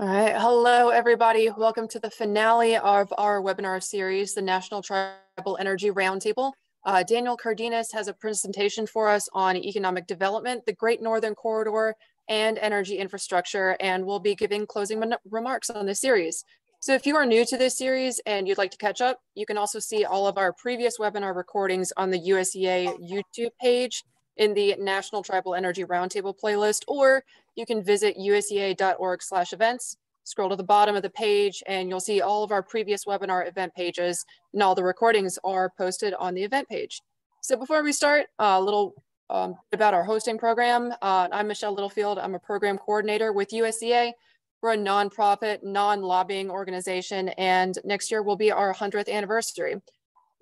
All right. Hello, everybody. Welcome to the finale of our webinar series, the National Tribal Energy Roundtable. Uh, Daniel Cardenas has a presentation for us on economic development, the Great Northern Corridor, and energy infrastructure, and we'll be giving closing remarks on this series. So if you are new to this series and you'd like to catch up, you can also see all of our previous webinar recordings on the USEA YouTube page in the National Tribal Energy Roundtable playlist, or you can visit usea.org slash events, scroll to the bottom of the page, and you'll see all of our previous webinar event pages, and all the recordings are posted on the event page. So before we start, a little um, about our hosting program. Uh, I'm Michelle Littlefield. I'm a program coordinator with USEA. We're a nonprofit, non-lobbying organization, and next year will be our 100th anniversary.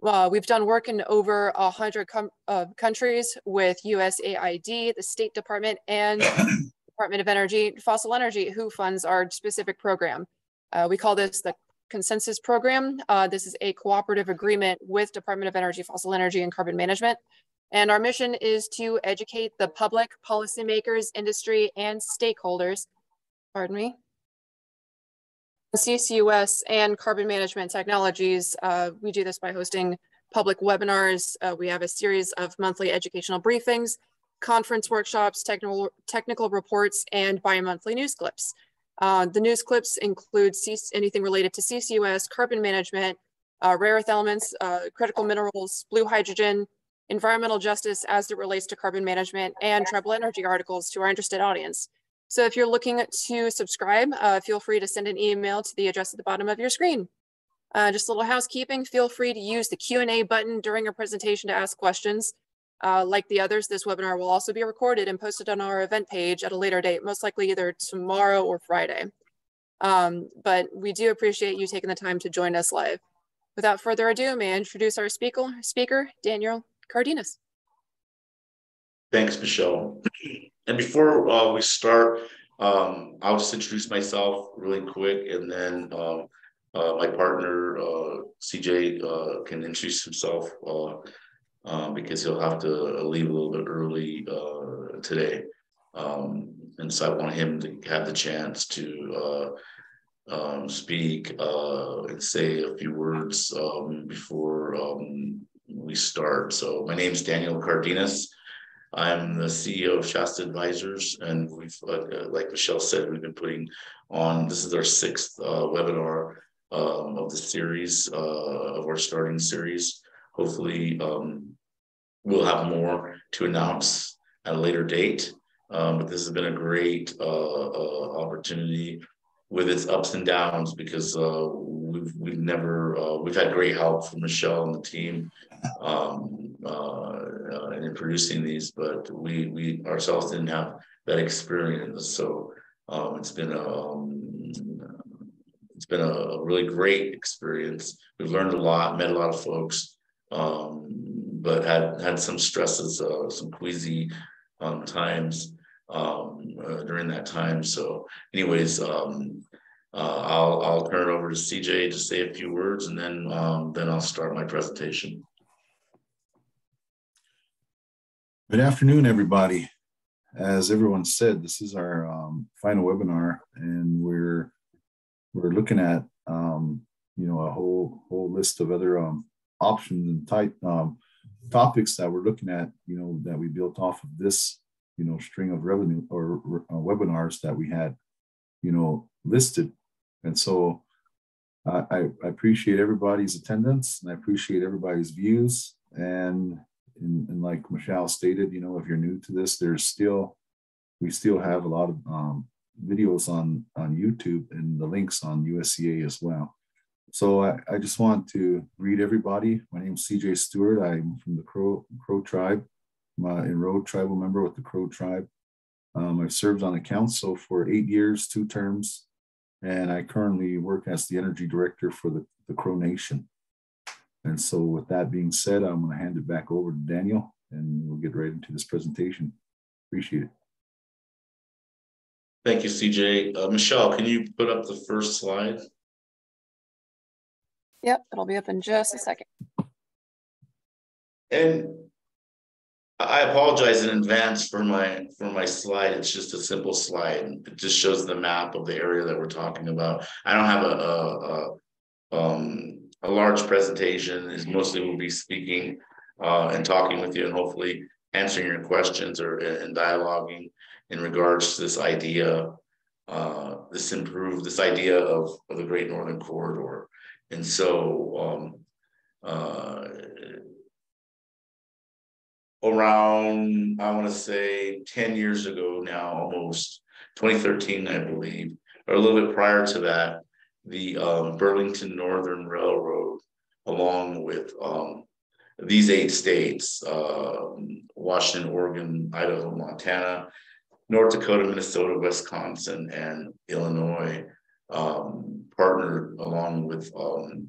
Uh, we've done work in over 100 uh, countries with USAID, the State Department, and Department of Energy, Fossil Energy, who funds our specific program. Uh, we call this the Consensus Program. Uh, this is a cooperative agreement with Department of Energy, Fossil Energy, and Carbon Management. And our mission is to educate the public, policymakers, industry, and stakeholders, pardon me, CCUS and carbon management technologies. Uh, we do this by hosting public webinars. Uh, we have a series of monthly educational briefings, conference workshops, technical, technical reports, and bi-monthly news clips. Uh, the news clips include anything related to CCUS, carbon management, uh, rare earth elements, uh, critical minerals, blue hydrogen, environmental justice as it relates to carbon management, and tribal energy articles to our interested audience. So if you're looking to subscribe, uh, feel free to send an email to the address at the bottom of your screen. Uh, just a little housekeeping, feel free to use the Q&A button during your presentation to ask questions. Uh, like the others, this webinar will also be recorded and posted on our event page at a later date, most likely either tomorrow or Friday. Um, but we do appreciate you taking the time to join us live. Without further ado, may I introduce our speaker, speaker Daniel Cardenas. Thanks, Michelle. And before uh, we start, um, I'll just introduce myself really quick, and then uh, uh, my partner uh, CJ uh, can introduce himself uh, um, because he'll have to leave a little bit early today. Um, and so I want him to have the chance to um, speak and say a few words um, before um, we start. So my name is Daniel Cardenas. I'm the CEO of Shasta Advisors, and we've, uh, like Michelle said, we've been putting on. This is our sixth uh, webinar um, of the series uh, of our starting series. Hopefully, um, we'll have more to announce at a later date. Um, but this has been a great uh, uh, opportunity with its ups and downs because uh, we've we've never we've had great help from Michelle and the team. Um, uh, uh, in producing these, but we we ourselves didn't have that experience. So um, it's been a um, it's been a really great experience. We've learned a lot, met a lot of folks, um, but had had some stresses, uh, some queasy um, times um, uh, during that time. So, anyways, um, uh, I'll I'll turn it over to CJ to say a few words, and then um, then I'll start my presentation. Good afternoon, everybody. As everyone said, this is our um, final webinar, and we're we're looking at um, you know a whole whole list of other um, options and type um, topics that we're looking at. You know that we built off of this you know string of revenue or uh, webinars that we had you know listed, and so I, I appreciate everybody's attendance and I appreciate everybody's views and and, and like Michelle stated, you know, if you're new to this, there's still we still have a lot of um, videos on on YouTube and the links on USEA as well. So I, I just want to greet everybody. My name is CJ Stewart. I'm from the Crow Crow tribe. I'm an enrolled tribal member with the Crow tribe. Um, I've served on the council for eight years, two terms, and I currently work as the energy director for the, the Crow Nation. And so with that being said, I'm going to hand it back over to Daniel and we'll get right into this presentation. Appreciate it. Thank you, CJ. Uh, Michelle, can you put up the first slide? Yep, it'll be up in just a second. And I apologize in advance for my for my slide. It's just a simple slide. It just shows the map of the area that we're talking about. I don't have a, a, a um, a large presentation. Is mostly we'll be speaking uh, and talking with you, and hopefully answering your questions or and dialoguing in regards to this idea, uh, this improved this idea of, of the Great Northern Corridor. And so um, uh, around, I want to say 10 years ago now, almost 2013, I believe, or a little bit prior to that, the um, Burlington Northern Railroad, along with um, these eight states uh, Washington, Oregon, Idaho, Montana, North Dakota, Minnesota, Wisconsin, and Illinois um, partnered along with um,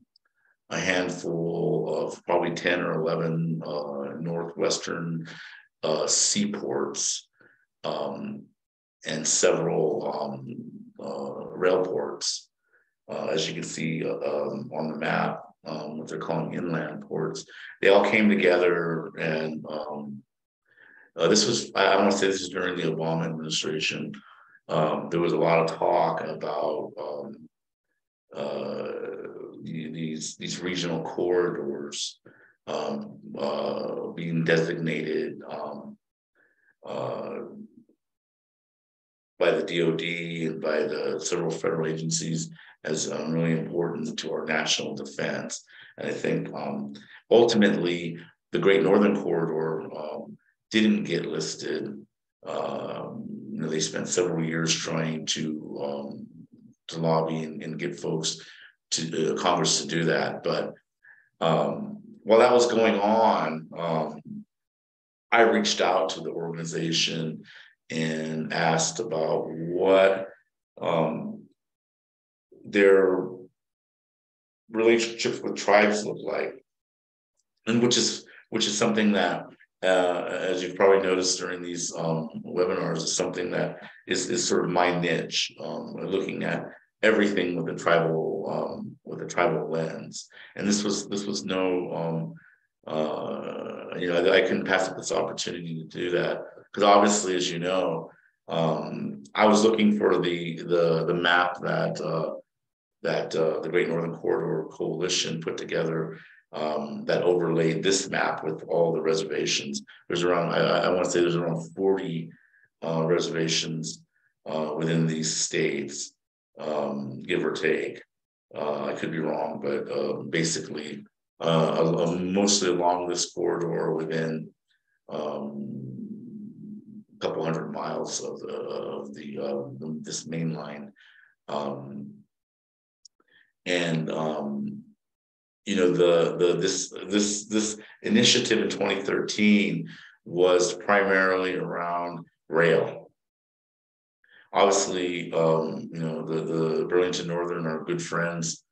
a handful of probably 10 or 11 uh, Northwestern uh, seaports um, and several um, uh, rail ports. Uh, as you can see uh, um, on the map, um, what they're calling inland ports, they all came together and um, uh, this was, I, want to say this is during the Obama administration. Um, there was a lot of talk about uh, these, these regional corridors um, uh, being designated um, uh, by the DoD and by the several federal agencies as um, really important to our national defense. And I think um, ultimately the Great Northern Corridor um, didn't get listed. Um, you know, they spent several years trying to to lobby and, and, get folks to uh, Congress to do that. But um, while that was going on, um, I reached out to the organization and asked about what um, their relationships with tribes look like, and which is which is something that uh, as you've probably noticed during these um, webinars, is something that is, is sort of my niche, um, looking at everything with a tribal um, with a tribal lens. And this was this was no, um, uh, you know, I, couldn't pass up this opportunity to do that because obviously, as you know, um, I was looking for the the the map that uh, that uh, the Great Northern Corridor Coalition put together um, that overlaid this map with all the reservations. There's around, I, I want to say there's around 40 uh, reservations uh, within these states, um, give or take. Uh, I could be wrong, but uh, basically, uh, mostly along this corridor within um, a couple hundred miles of the, of the uh, this main line. Um, and um, you know the the this this this initiative in 2013 was primarily around rail obviously um, you know the the burlington northern are good friends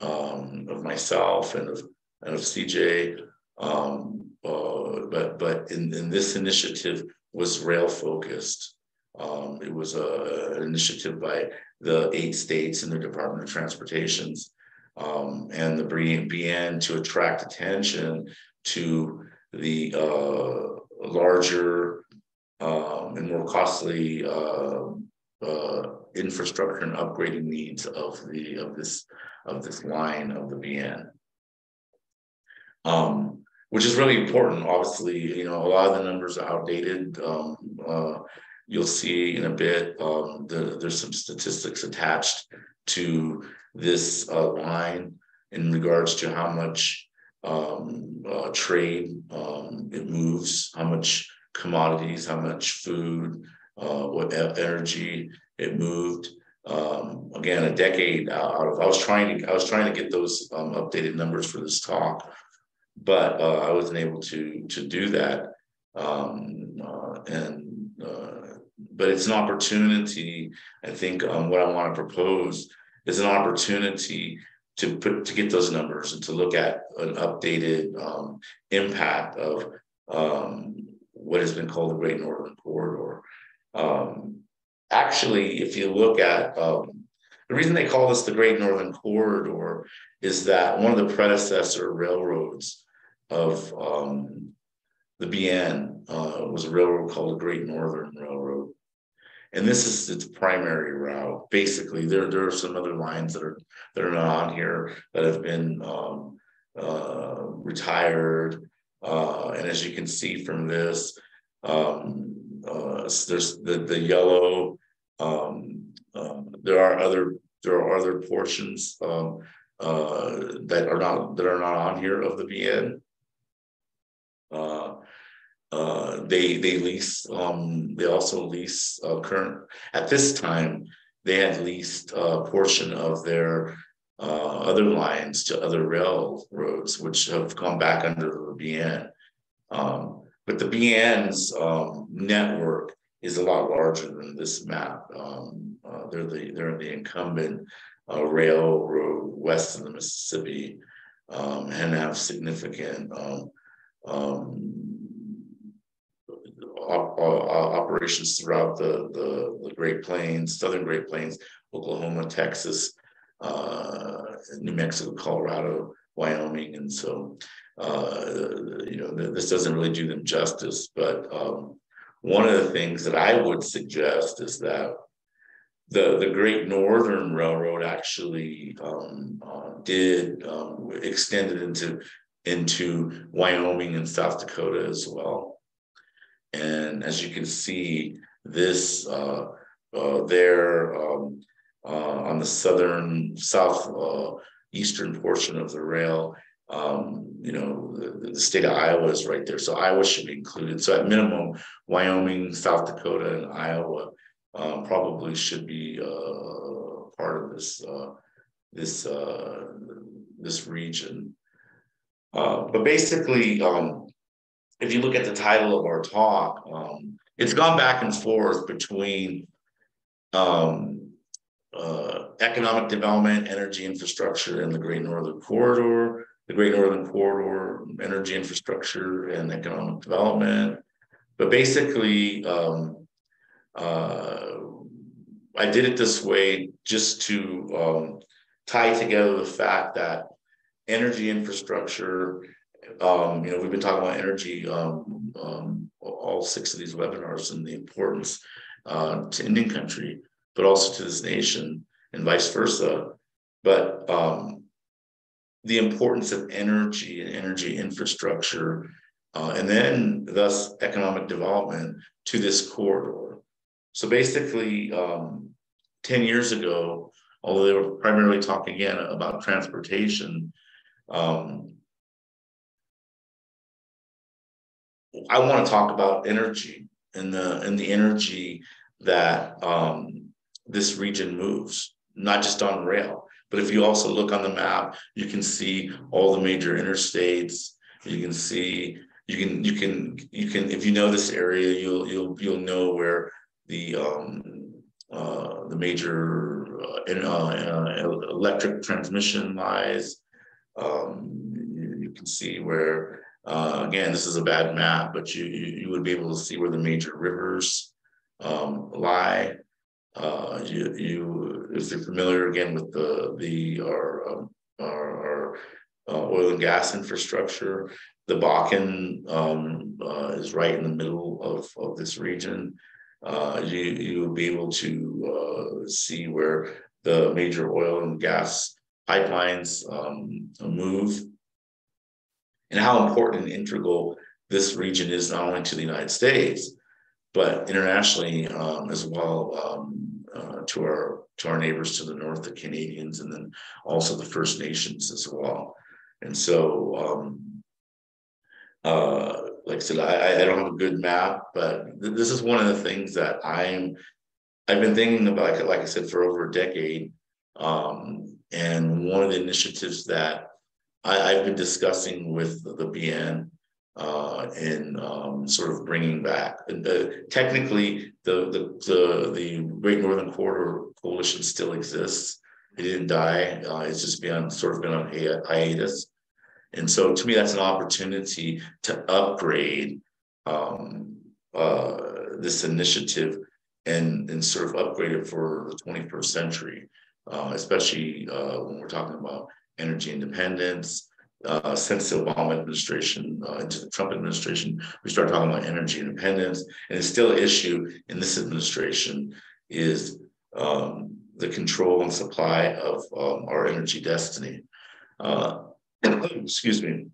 um, of myself and of and of cj um, uh, but but in, in this initiative was rail focused. Um, it was a, an initiative by the eight states and the department of transportations um, and the BN to attract attention to the uh, larger um, and more costly uh, uh, infrastructure and upgrading needs of the of this of this line of the BN. Um, which is really important. Obviously, you know, a lot of the numbers are outdated. Um, uh, you'll see in a bit, um, the, there's some statistics attached to this uh, line in regards to how much um, uh, trade um, it moves, how much commodities, how much food, uh, what energy it moved. Um, again, a decade out of. I was trying to. I was trying to get those um, updated numbers for this talk, but uh, I wasn't able to to do that. Um, uh, and uh, but it's an opportunity. I think um, what I want to propose is an opportunity to put to get those numbers and to look at an updated um, impact of um, what has been called the Great Northern Corridor. Um, actually, if you look at um, the reason they call this the Great Northern Corridor is that one of the predecessor railroads of um, the BN uh, was a railroad called the Great Northern Railroad. And this is its primary route. Basically, there, there are some other lines that are that are not on here that have been um, uh, retired. Uh, and as you can see from this, um, uh, there's the the yellow. Um, uh, there are other there are other portions um, uh, that are not that are not on here of the BN. Uh, uh, they they lease. Um, they also lease uh, current at this time. They had leased a portion of their other lines to other railroads, which have come back under the BN. Um, but the BN's um, network is a lot larger than this map. Um, uh, they're the they're the incumbent uh, railroad west of the Mississippi um, and have significant um, um, op- operations throughout the, the, the Great Plains, Southern Great Plains, Oklahoma, Texas, uh, New Mexico, Colorado, Wyoming, and so uh, you know this doesn't really do them justice. But um, one of the things that I would suggest is that the the Great Northern Railroad actually um, uh, did um, extended into into Wyoming and South Dakota as well. And as you can see, this uh, uh, there um, uh, on the southern south uh, eastern portion of the rail, um, you know, the, the, state of Iowa is right there. So Iowa should be included. So at minimum, Wyoming, South Dakota, and Iowa um, probably should be uh, part of this uh, this uh, this region. Uh, but basically, um, if you look at the title of our talk, um, it's gone back and forth between um, uh, economic development, energy infrastructure, and the Great Northern Corridor. The Great Northern Corridor, energy infrastructure, and economic development. But basically, um, uh, I did it this way just to um, tie together the fact that energy infrastructure, um, you know, we've been talking about energy, um, um all six of these webinars and the importance uh, to Indian country, but also to this nation and vice versa. But um, the importance of energy and energy infrastructure, uh, and then thus economic development to this corridor. So basically, um, 10 years ago, although they were primarily talking again about transportation, um, I want to talk about energy and the and the energy that um, this region moves, not just on rail. But if you also look on the map, you can see all the major interstates. You can see you can you can you can if you know this area, you'll you'll you'll know where the um, uh, the major uh, uh, electric transmission lies. Um, you, can see where uh, again this is a bad map, but you, you, you would be able to see where the major rivers um, lie. Uh, you you if you're familiar again with the the our um, our, our uh, oil and gas infrastructure, the Bakken um, is right in the middle of, of this region. Uh, you you'll be able to uh, see where the major oil and gas pipelines um, move. And how important and integral this region is not only to the United States but internationally um, as well um, uh, to our to our neighbors to the north, the Canadians, and then also the First Nations as well. And so um, uh, like I said, I, I don't have a good map, but th- this is one of the things that I'm I've been thinking about, like, like I said, for over a decade. Um, and one of the initiatives that I, have been discussing with the, the BN uh, in um, sort of bringing back. The, technically, the, the, the the Great Northern Corridor Coalition still exists. It didn't die. Uh, it's just been sort of been on hiatus. And so to me, that's an opportunity to upgrade um, uh, this initiative and, and sort of upgrade it for the 21st century, uh, especially uh, when we're talking about energy independence, uh, since the Obama administration uh, into the Trump administration, we started talking about energy independence, and it's still an issue in this administration is um, the control and supply of um, our energy destiny. Uh, excuse me.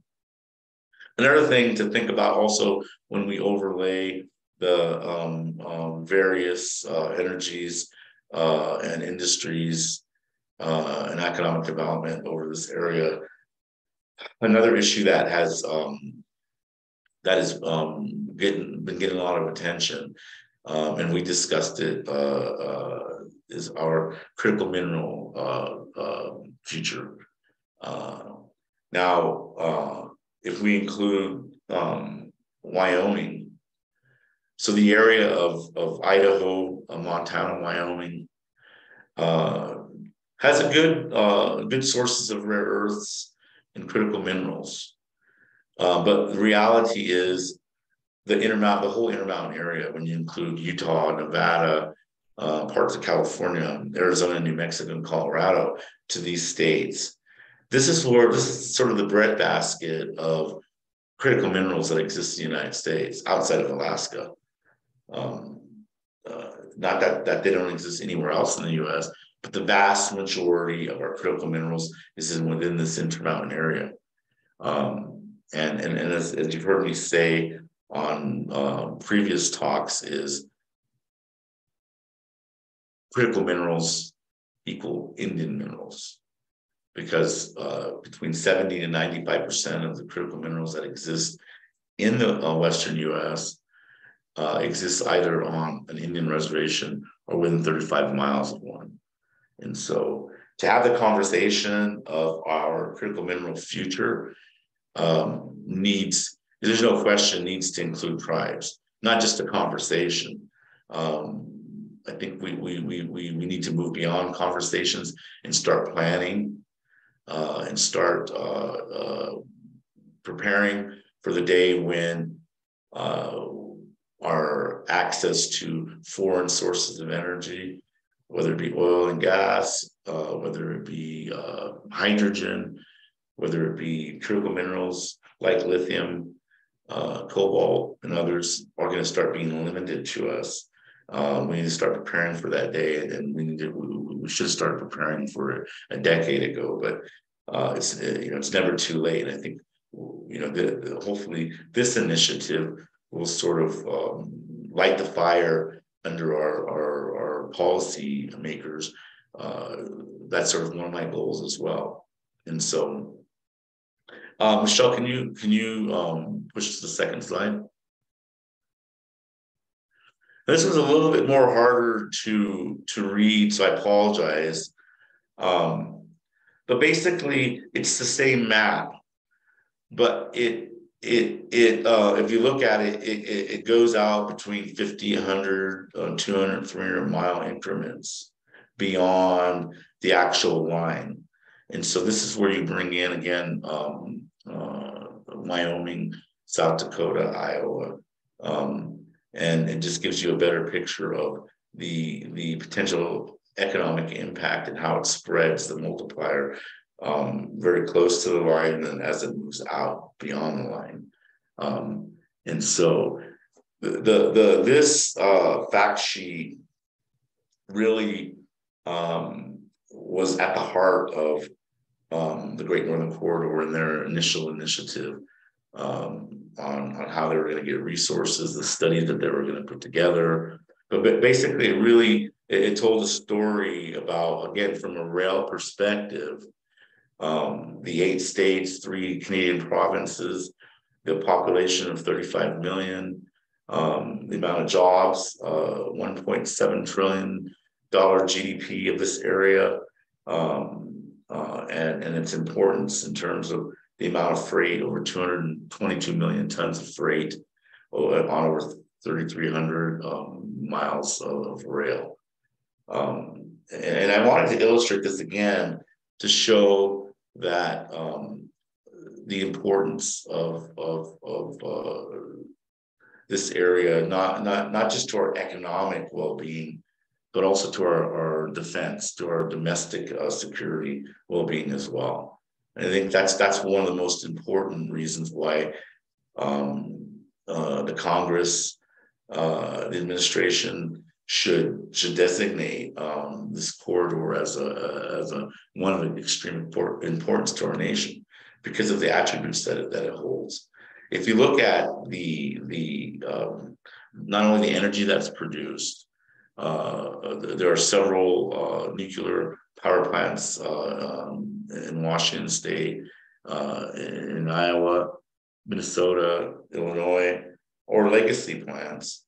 Another thing to think about also when we overlay the um, um, various uh, energies uh, and industries uh, and economic development over this area. Another issue that has um, that has um, getting, been getting a lot of attention, um, and we discussed it, uh, uh, is our critical mineral uh, uh, future. now, if we include um, Wyoming, so the area of, of Idaho, Montana, Wyoming, uh, has a good uh, good sources of rare earths and critical minerals. Uh, but the reality is the intermountain, the whole intermountain area, when you include Utah, Nevada, uh, parts of California, Arizona, New Mexico, and Colorado, to these states. This is where this is sort of the breadbasket of critical minerals that exist in the United States outside of Alaska. Um, uh, not that that they don't exist anywhere else in the U.S., but the vast majority of our critical minerals is in within this intermountain area. Um, and, and, and as, as, you've heard me say on uh, previous talks is critical minerals equal Indian minerals because uh, between 70 and 95% of the critical minerals that exist in the uh, Western US uh, exists either on an Indian reservation or within 35 miles of one. And so to have the conversation of our critical mineral future um, needs, there's no question, needs to include tribes, not just a conversation. Um, I think we, we, we, we, we need to move beyond conversations and start planning uh, and start uh, uh, preparing for the day when uh, our access to foreign sources of energy whether it be oil and gas, uh, whether it be uh, hydrogen, whether it be critical minerals like lithium, uh, cobalt, and others are going to start being limited to us. Um, we need to start preparing for that day, and we need to. We, we should start preparing for a decade ago, but uh, it's you know it's never too late. I think you know the, the, hopefully this initiative will sort of um, light the fire under our, our policy makers. Uh, that's sort of one of my goals as well. And so, uh, Michelle, can you can you um, push to the second slide? This is a little bit more harder to to read, so I apologize. Um, but basically, it's the same map, but it it it uh, if you look at it, it, it goes out between 50 100 uh, 200 300 mile increments beyond the actual line. And so this is where you bring in again um, uh, wyoming south dakota iowa um, and it just gives you a better picture of the the potential economic impact and how it spreads the multiplier um, very close to the line and as it moves out beyond the line. Um, and so the, the, the this uh, fact sheet really um, was at the heart of um, the Great Northern Corridor and their initial initiative um, on, on how they were going to get resources, the studies that they were going to put together. But basically, it really it, it told a story about, again, from a rail perspective, um, the eight states, three Canadian provinces, the population of 35 million, um, the amount of jobs, uh, 1.7 trillion dollar GDP of this area, um, uh, and, and its importance in terms of the amount of freight, over 222 million tons of freight on over 3,300 um, miles of, of rail. Um, and, and I wanted to illustrate this again to show that um, the importance of of of uh, this area, not not not just to our economic well-being, but also to our, our defense, to our domestic uh, security well-being as well. I think that's that's one of the most important reasons why um, uh, the Congress, uh, the administration should should designate um, this corridor as a as a one of extreme import, importance to our nation because of the attributes that it, that it holds. If you look at the the um, not only the energy that's produced, uh, there are several uh, nuclear power plants uh, um, in Washington State, uh, in Iowa, Minnesota, Illinois, or legacy plants.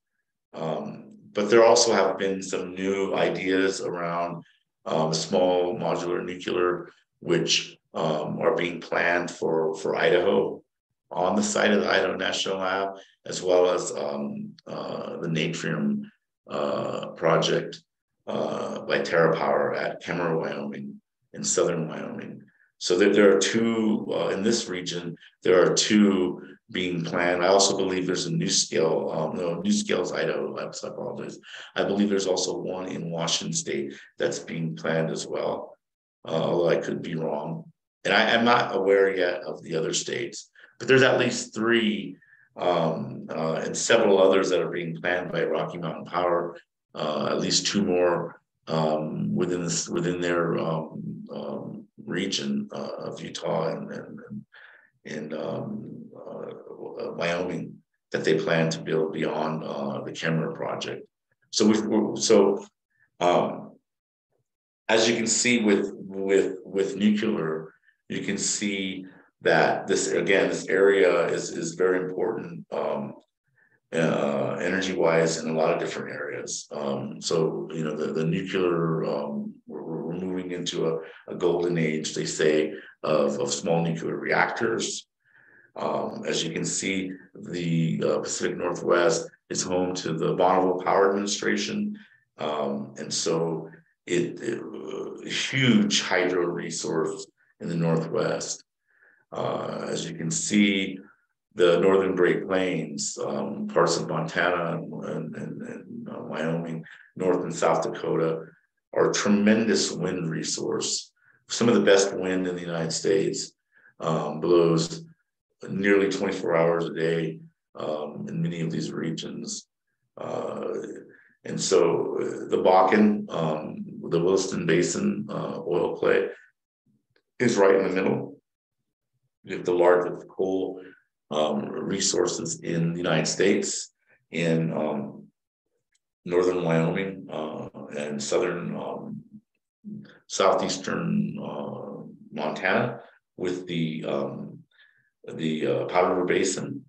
Um, but there also have been some new ideas around um, small modular nuclear, which um, are being planned for, for Idaho on the site of the Idaho National Lab, as well as um, uh, the Natrium uh, project uh, by TerraPower at Kemmerer, Wyoming, in southern Wyoming. So there, there are two uh, in this region. There are two being planned. I also believe there's a NuScale. Um, no, NuScale is Idaho. I apologize. I believe there's also one in Washington State that's being planned as well. Uh, although I could be wrong, and I am not aware yet of the other states. But there's at least three um, uh, and several others that are being planned by Rocky Mountain Power. Uh, at least two more um, within this within their um, um region uh, of Utah and and, and um, uh, Wyoming that they plan to build beyond uh, the Kemmerer project. So we so um, as you can see with with with nuclear, you can see that this again this area is is very important um, uh, energy wise in a lot of different areas. Um, so you know the the nuclear um, we're, we're, moving into a, a, golden age they say of, of small nuclear reactors. Um, as you can see, the uh, Pacific Northwest is home to the Bonneville Power Administration, um, and so it, it uh, huge hydro resource in the Northwest. Uh, as you can see, the northern Great Plains, um, parts of Montana and, and, and uh, Wyoming, North and South Dakota are tremendous wind resource. Some of the best wind in the United States um, blows nearly 24 hours a day um, in many of these regions. Uh, and so uh, the Bakken, um, the Williston Basin uh, oil play is right in the middle you have the largest coal um, resources in the United States, in um, northern Wyoming uh, and southern um, southeastern uh, Montana, with the um, the uh, Powder River Basin.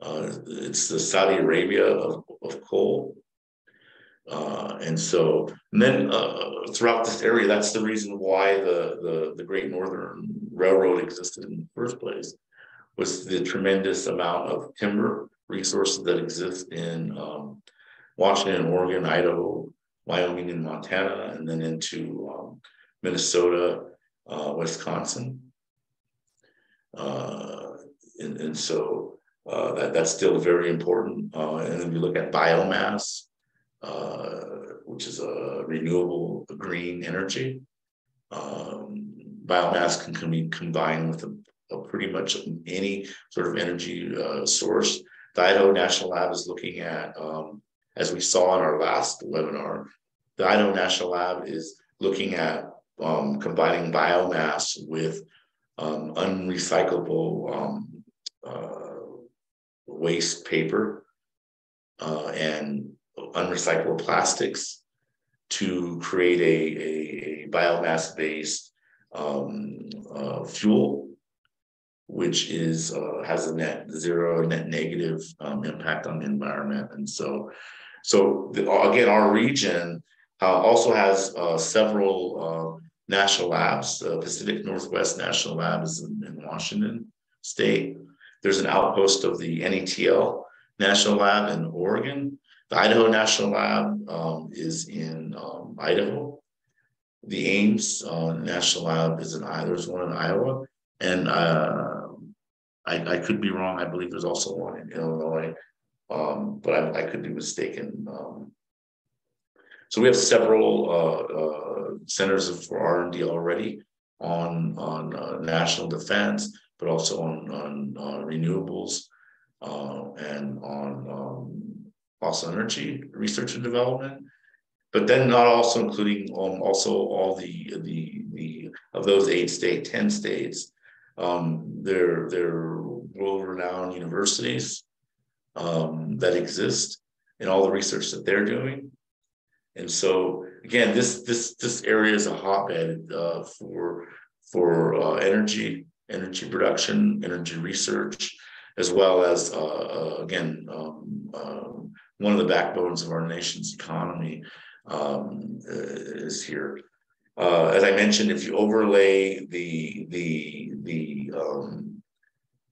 Uh, it's the Saudi Arabia of, of coal. Uh, and so, and then uh, throughout this area, that's the reason why the, the, the Great Northern Railroad existed in the first place, was the tremendous amount of timber resources that exist in um, Washington, Oregon, Idaho, Wyoming, and Montana, and then into um, Minnesota, uh, Wisconsin. Uh, and, and so uh, that, that's still very important. Uh, and then we look at biomass, which is a renewable green energy. Um, biomass can be combined with a, a pretty much any sort of energy uh, source. The Idaho National Lab is looking at, um, as we saw in our last webinar, the Idaho National Lab is looking at um, combining biomass with um, unrecyclable um, uh, waste paper uh, and unrecyclable plastics to create a, a, a biomass based um, uh, fuel, which is uh, has a net zero net negative um, impact on the environment. And so, so the, again, our region uh, also has uh, several national labs. The Pacific Northwest National Lab is in, in Washington State. There's an outpost of the NETL National Lab in Oregon. The Idaho National Lab um, is in um, Idaho. The Ames uh, National Lab is in Iowa. There's one in Iowa, and uh, I, I, could be wrong. I believe there's also one in Illinois, um, but I, I, could be mistaken. So we have several uh, uh, centers for R and D already on on uh, national defense, but also on on, renewables and on um, fossil energy research and development. But then not also including um, also all the the the of those eight state ten states, um, they're they're world-renowned universities um, that exist and all the research that they're doing. And so again, this this this area is a hotbed uh, for for uh, energy, energy production, energy research, as well as uh, uh again um, um, one of the backbones of our nation's economy um, is here. Uh, as I mentioned, if you overlay the the the um,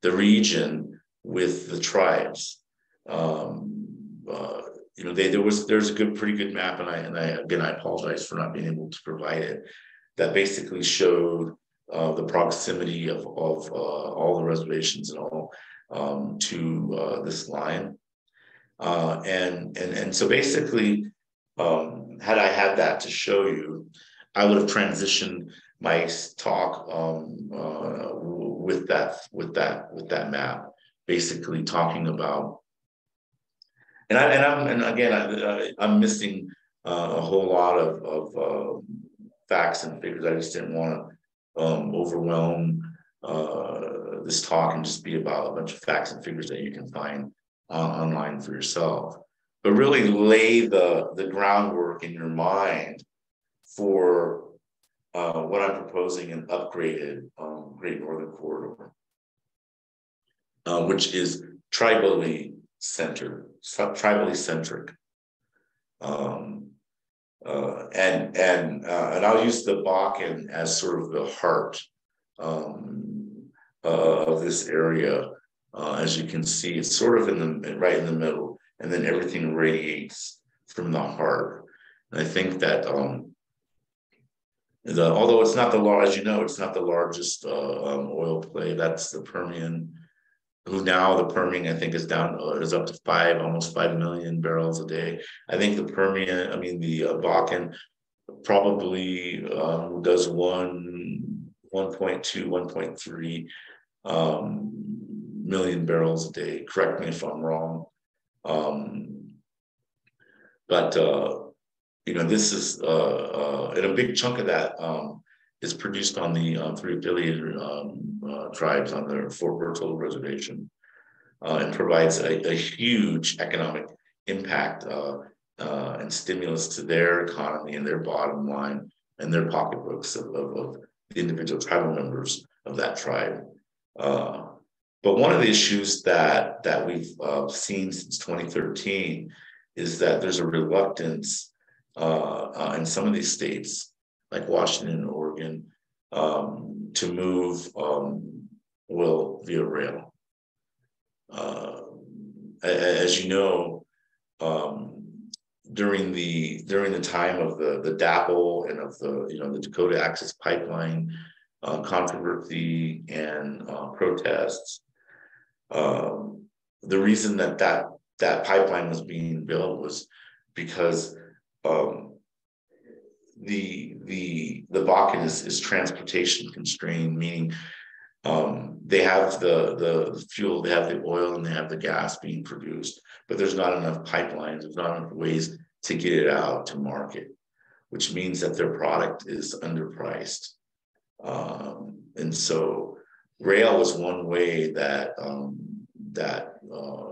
the region with the tribes, um, uh, you know, they, there was there's a good, pretty good map, and I and I again I apologize for not being able to provide it. That basically showed uh, the proximity of of uh, all the reservations and all um, to uh, this line, uh, and and and so basically, um, had I had that to show you, I would have transitioned my talk um, uh, with that with that with that map, basically talking about and I and I'm and again I, I'm missing uh, a whole lot of of uh, facts and figures. I just didn't want to um, overwhelm uh, this talk and just be about a bunch of facts and figures that you can find online for yourself, but really lay the the groundwork in your mind for uh, what I'm proposing an upgraded um, Great Northern Corridor, uh, which is tribally centered, tribally centric. Um, uh, and and uh, and I'll use the Bakken as sort of the heart um, uh, of this area. Uh, as you can see, it's sort of in the right in the middle, and then everything radiates from the heart. And I think that um, the, although it's not the large, as you know, it's not the largest uh, um, oil play. That's the Permian who now the Permian I think is down uh, is up to five almost five million barrels a day. I think the Permian, I mean the uh, Bakken, probably um, does one 1.2, 1.3 um, million barrels a day. Correct me if I'm wrong. Um, but uh, you know this is uh, uh, and a big chunk of that um, is produced on the uh, three affiliated um, uh, tribes on their Fort Berthold Reservation uh, and provides a, a, huge economic impact uh, uh, and stimulus to their economy and their bottom line and their pocketbooks of, of, of the individual tribal members of that tribe. Uh, but one of the issues that that we've seen since 2013 is that there's a reluctance in some of these states like Washington and Oregon, um, to move um, via rail. Uh, as you know, um, during the during the time of the the DAPL and of the you know the Dakota Access Pipeline uh, controversy and uh, protests, um, the reason that that that pipeline was being built was because um, the the the Bakken is, is transportation constrained, meaning um, they have the the fuel, they have the oil, and they have the gas being produced, but there's not enough pipelines, there's not enough ways to get it out to market, which means that their product is underpriced. Um, and so, rail was one way that um, that uh,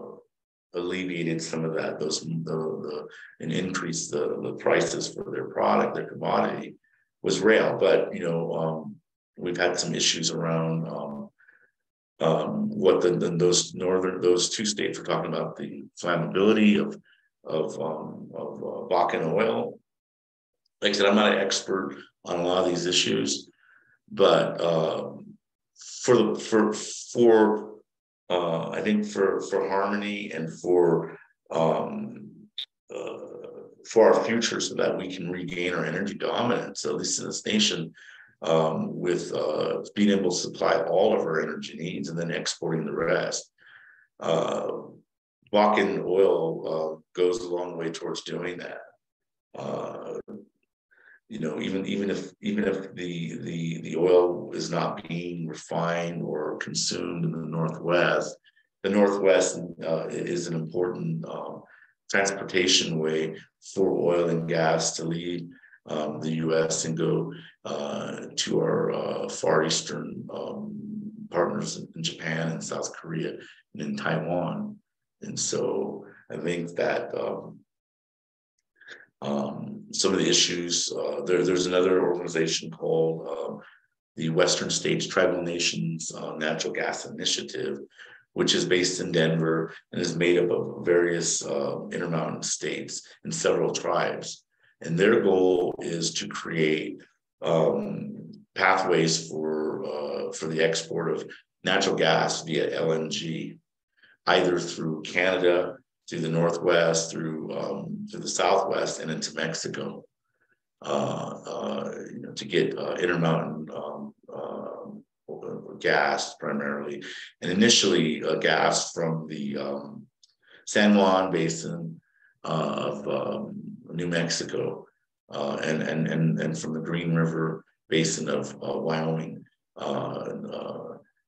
alleviated some of that, those the, the and increased the, the prices for their product, their commodity, was rail. But you know, um, we've had some issues around um, um, what the, the, those northern those two states were talking about the flammability of of um, of uh, Bakken oil. Like I said, I'm not an expert on a lot of these issues, but uh, for the for for uh, I think for for harmony and for um, uh, for our future, so that we can regain our energy dominance, at least in this nation, um, with uh, being able to supply all of our energy needs and then exporting the rest. Uh, Bakken oil uh, goes a long way towards doing that. You know, even even if even if the the the oil is not being refined or consumed in the Northwest, the Northwest uh, is an important um, transportation way for oil and gas to leave um, the U.S. and go uh, to our uh, far eastern um, partners in Japan and South Korea and in Taiwan. And so I think that um, um, some of the issues. Uh, there, there's another organization called uh, the Western States Tribal Nations uh, Natural Gas Initiative, which is based in Denver and is made up of various uh, intermountain states and several tribes. And their goal is to create um, pathways for uh, for the export of natural gas via LNG, either through Canada through the northwest, through um, through the southwest, and into Mexico, uh, uh, you know, to get uh, intermountain um, gas primarily, and initially uh, gas from the um, San Juan Basin uh, of um, New Mexico, uh, and and and and from the Green River Basin of Wyoming. And,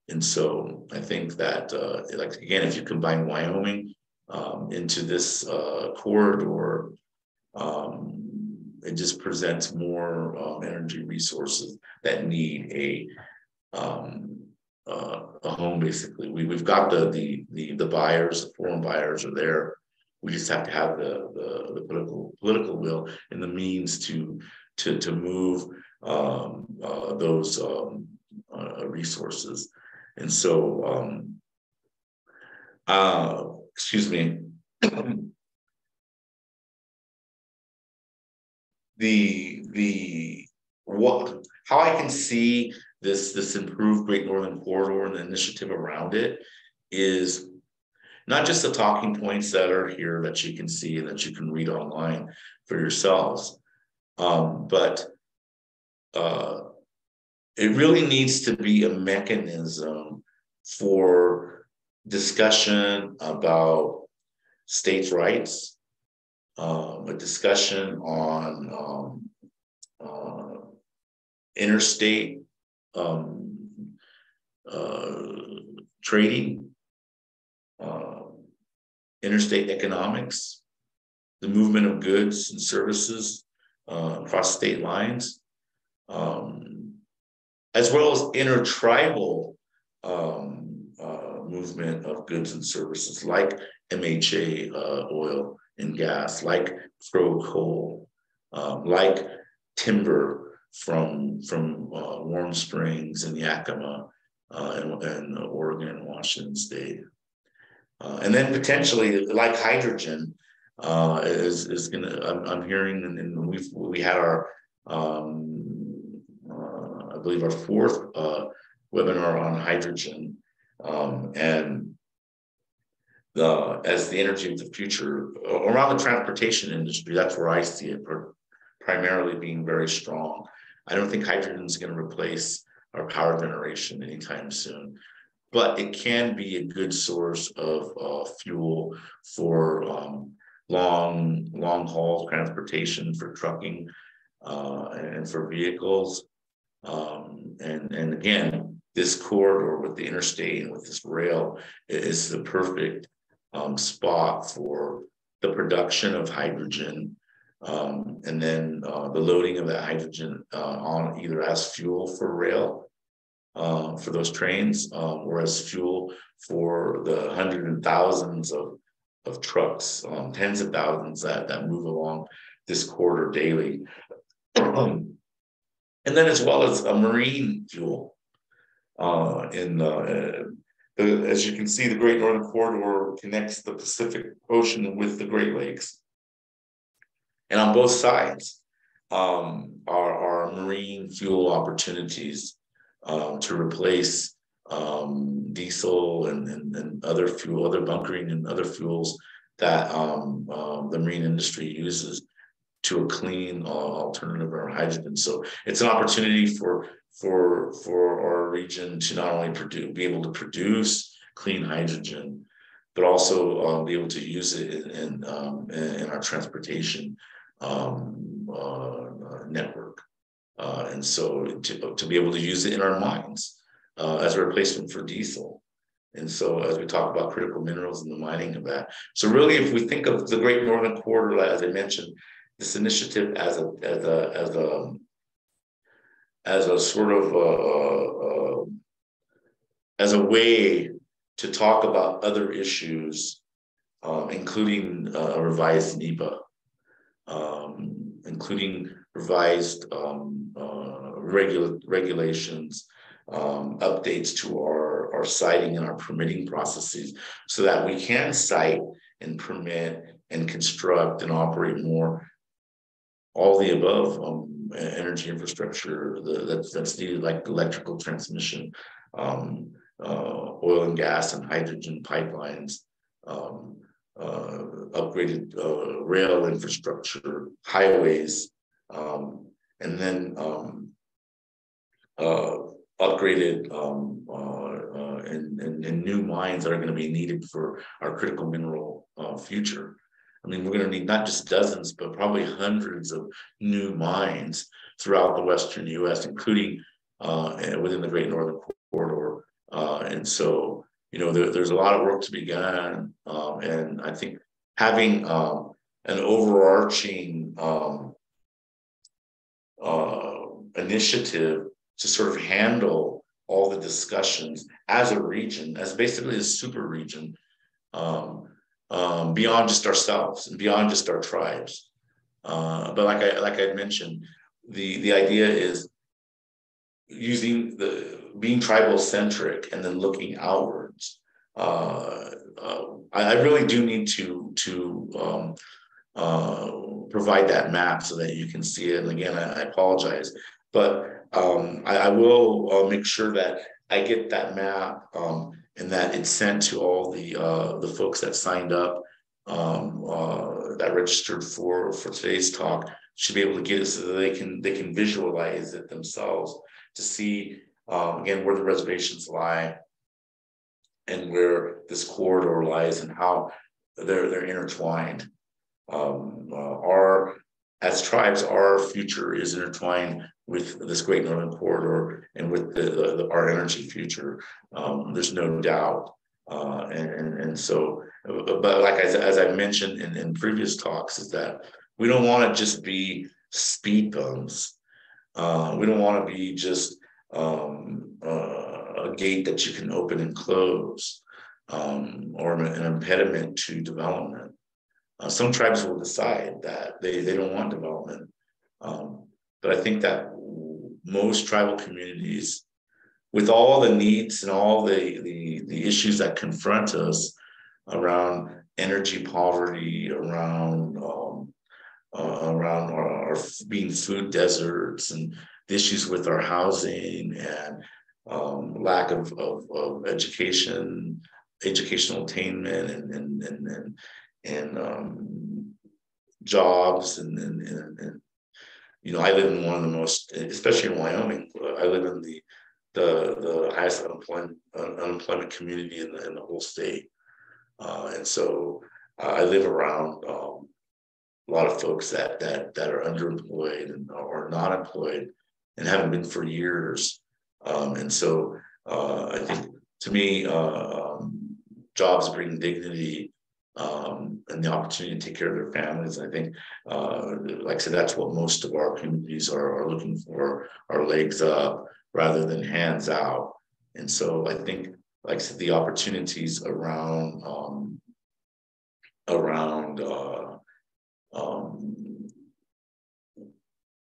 and so I think that, like again, if you combine Wyoming um, into this uh, corridor, um, it just presents more um, energy resources that need a um, uh, a home. Basically, we we've got the the the the buyers, the foreign buyers are there. We just have to have the the, the political political will and the means to to to move um, uh, those um, uh, resources. And so, uh, excuse me, the the what how I can see this this improved Great Northern Corridor and the initiative around it is not just the talking points that are here that you can see and that you can read online for yourselves, um, but uh, it really needs to be a mechanism for discussion about states' rights, um, a discussion on um, uh, interstate um, uh, trading, uh, interstate economics, the movement of goods and services uh, across state lines, um, as well as intertribal um, movement of goods and services like MHA uh, oil and gas, like Crow coal, um, like timber from from uh, Warm Springs and Yakima uh, and, and Oregon and Washington State. Uh, and then potentially like hydrogen uh, is is gonna. I'm, I'm hearing, and, and we we had our, um, uh, I believe our fourth webinar on hydrogen um, and the, as the energy of the future around the transportation industry, that's where I see it primarily being very strong. I don't think hydrogen is going to replace our power generation anytime soon, but it can be a good source of uh, fuel for um, long long haul transportation for trucking uh, and for vehicles. Um, and and again, this corridor with the interstate and with this rail is the perfect um, spot for the production of hydrogen um, and then uh, the loading of that hydrogen uh, on either as fuel for rail uh, for those trains um, or as fuel for the hundreds and thousands of, of trucks, um, tens of thousands that, that move along this corridor daily. and then as well as a marine fuel uh, in uh, the, as you can see, the Great Northern Corridor connects the Pacific Ocean with the Great Lakes. And on both sides um, are, are marine fuel opportunities um, to replace um, diesel and, and, and, other fuel, other bunkering and other fuels that um, uh, the marine industry uses to a clean uh, alternative or hydrogen. So it's an opportunity for for for our region to not only produce be able to produce clean hydrogen, but also um, be able to use it in in, um, in our transportation um, uh, network. Uh, and so to, to be able to use it in our mines uh, as a replacement for diesel. And so as we talk about critical minerals and the mining of that. So really, if we think of the Great Northern Corridor, as I mentioned, this initiative as a as a as a as a sort of a, as a way to talk about other issues, um, including uh, revised NEPA, um, including revised um, uh, regula- regulations, um, updates to our, our siting and our permitting processes so that we can site and permit and construct and operate more all the above um, energy infrastructure the, that's, that's needed like electrical transmission um, uh, oil and gas and hydrogen pipelines um, uh, upgraded uh, rail infrastructure highways um, and then um, uh, upgraded um, uh, uh, and, and, and, new mines that are going to be needed for our critical mineral future. I mean, we're going to need not just dozens, but probably hundreds of new mines throughout the Western U.S., including uh, within the Great Northern Corridor. Uh, and so, you know, there, there's a lot of work to be done. Um, and I think having um, an overarching um, uh, initiative to sort of handle all the discussions as a region, as basically a super region, um, um, beyond just ourselves and beyond just our tribes. Uh, but like I like I mentioned, the the idea is using the being tribal centric and then looking outwards. Uh, uh, I, I, really do need to to um, uh, provide that map so that you can see it. And again, I, I apologize, but um, I, I, will uh, make sure that I get that map um, and that it's sent to all the uh, the folks that signed up um, uh, that registered for for today's talk should be able to get it so that they can they can visualize it themselves to see um, again where the reservations lie and where this corridor lies and how they're they're intertwined. Um, uh, our as tribes, our future is intertwined with this Great Northern Corridor and with the, the, the our energy future. Um, there's no doubt. Uh, and, and, so, but like as, as I mentioned in, in previous talks, is that we don't want to just be speed bumps. Uh, we don't want to be just um, uh, a gate that you can open and close um, or an impediment to development. Uh, some tribes will decide that they, they don't want development. Um, but I think that most tribal communities, with all the needs and all the, the, the issues that confront us around energy poverty, around um, uh, around our, our, being food deserts and the issues with our housing and um, lack of, of, of, education, educational attainment, and and and, and, and um, jobs and, and, and, and you know I live in one of the most, especially in Wyoming. I live in the the the highest unemployment unemployment community in the in the whole state, uh, and so uh, I live around um, a lot of folks that that that are underemployed and or not employed and haven't been for years, um, and so uh, I think to me, uh, um, jobs bring dignity um, and the opportunity to take care of their families. I think, uh, like I said, that's what most of our communities are, are looking for: are legs up rather than hands out. And so I think, like I said, the opportunities around um, around uh, um,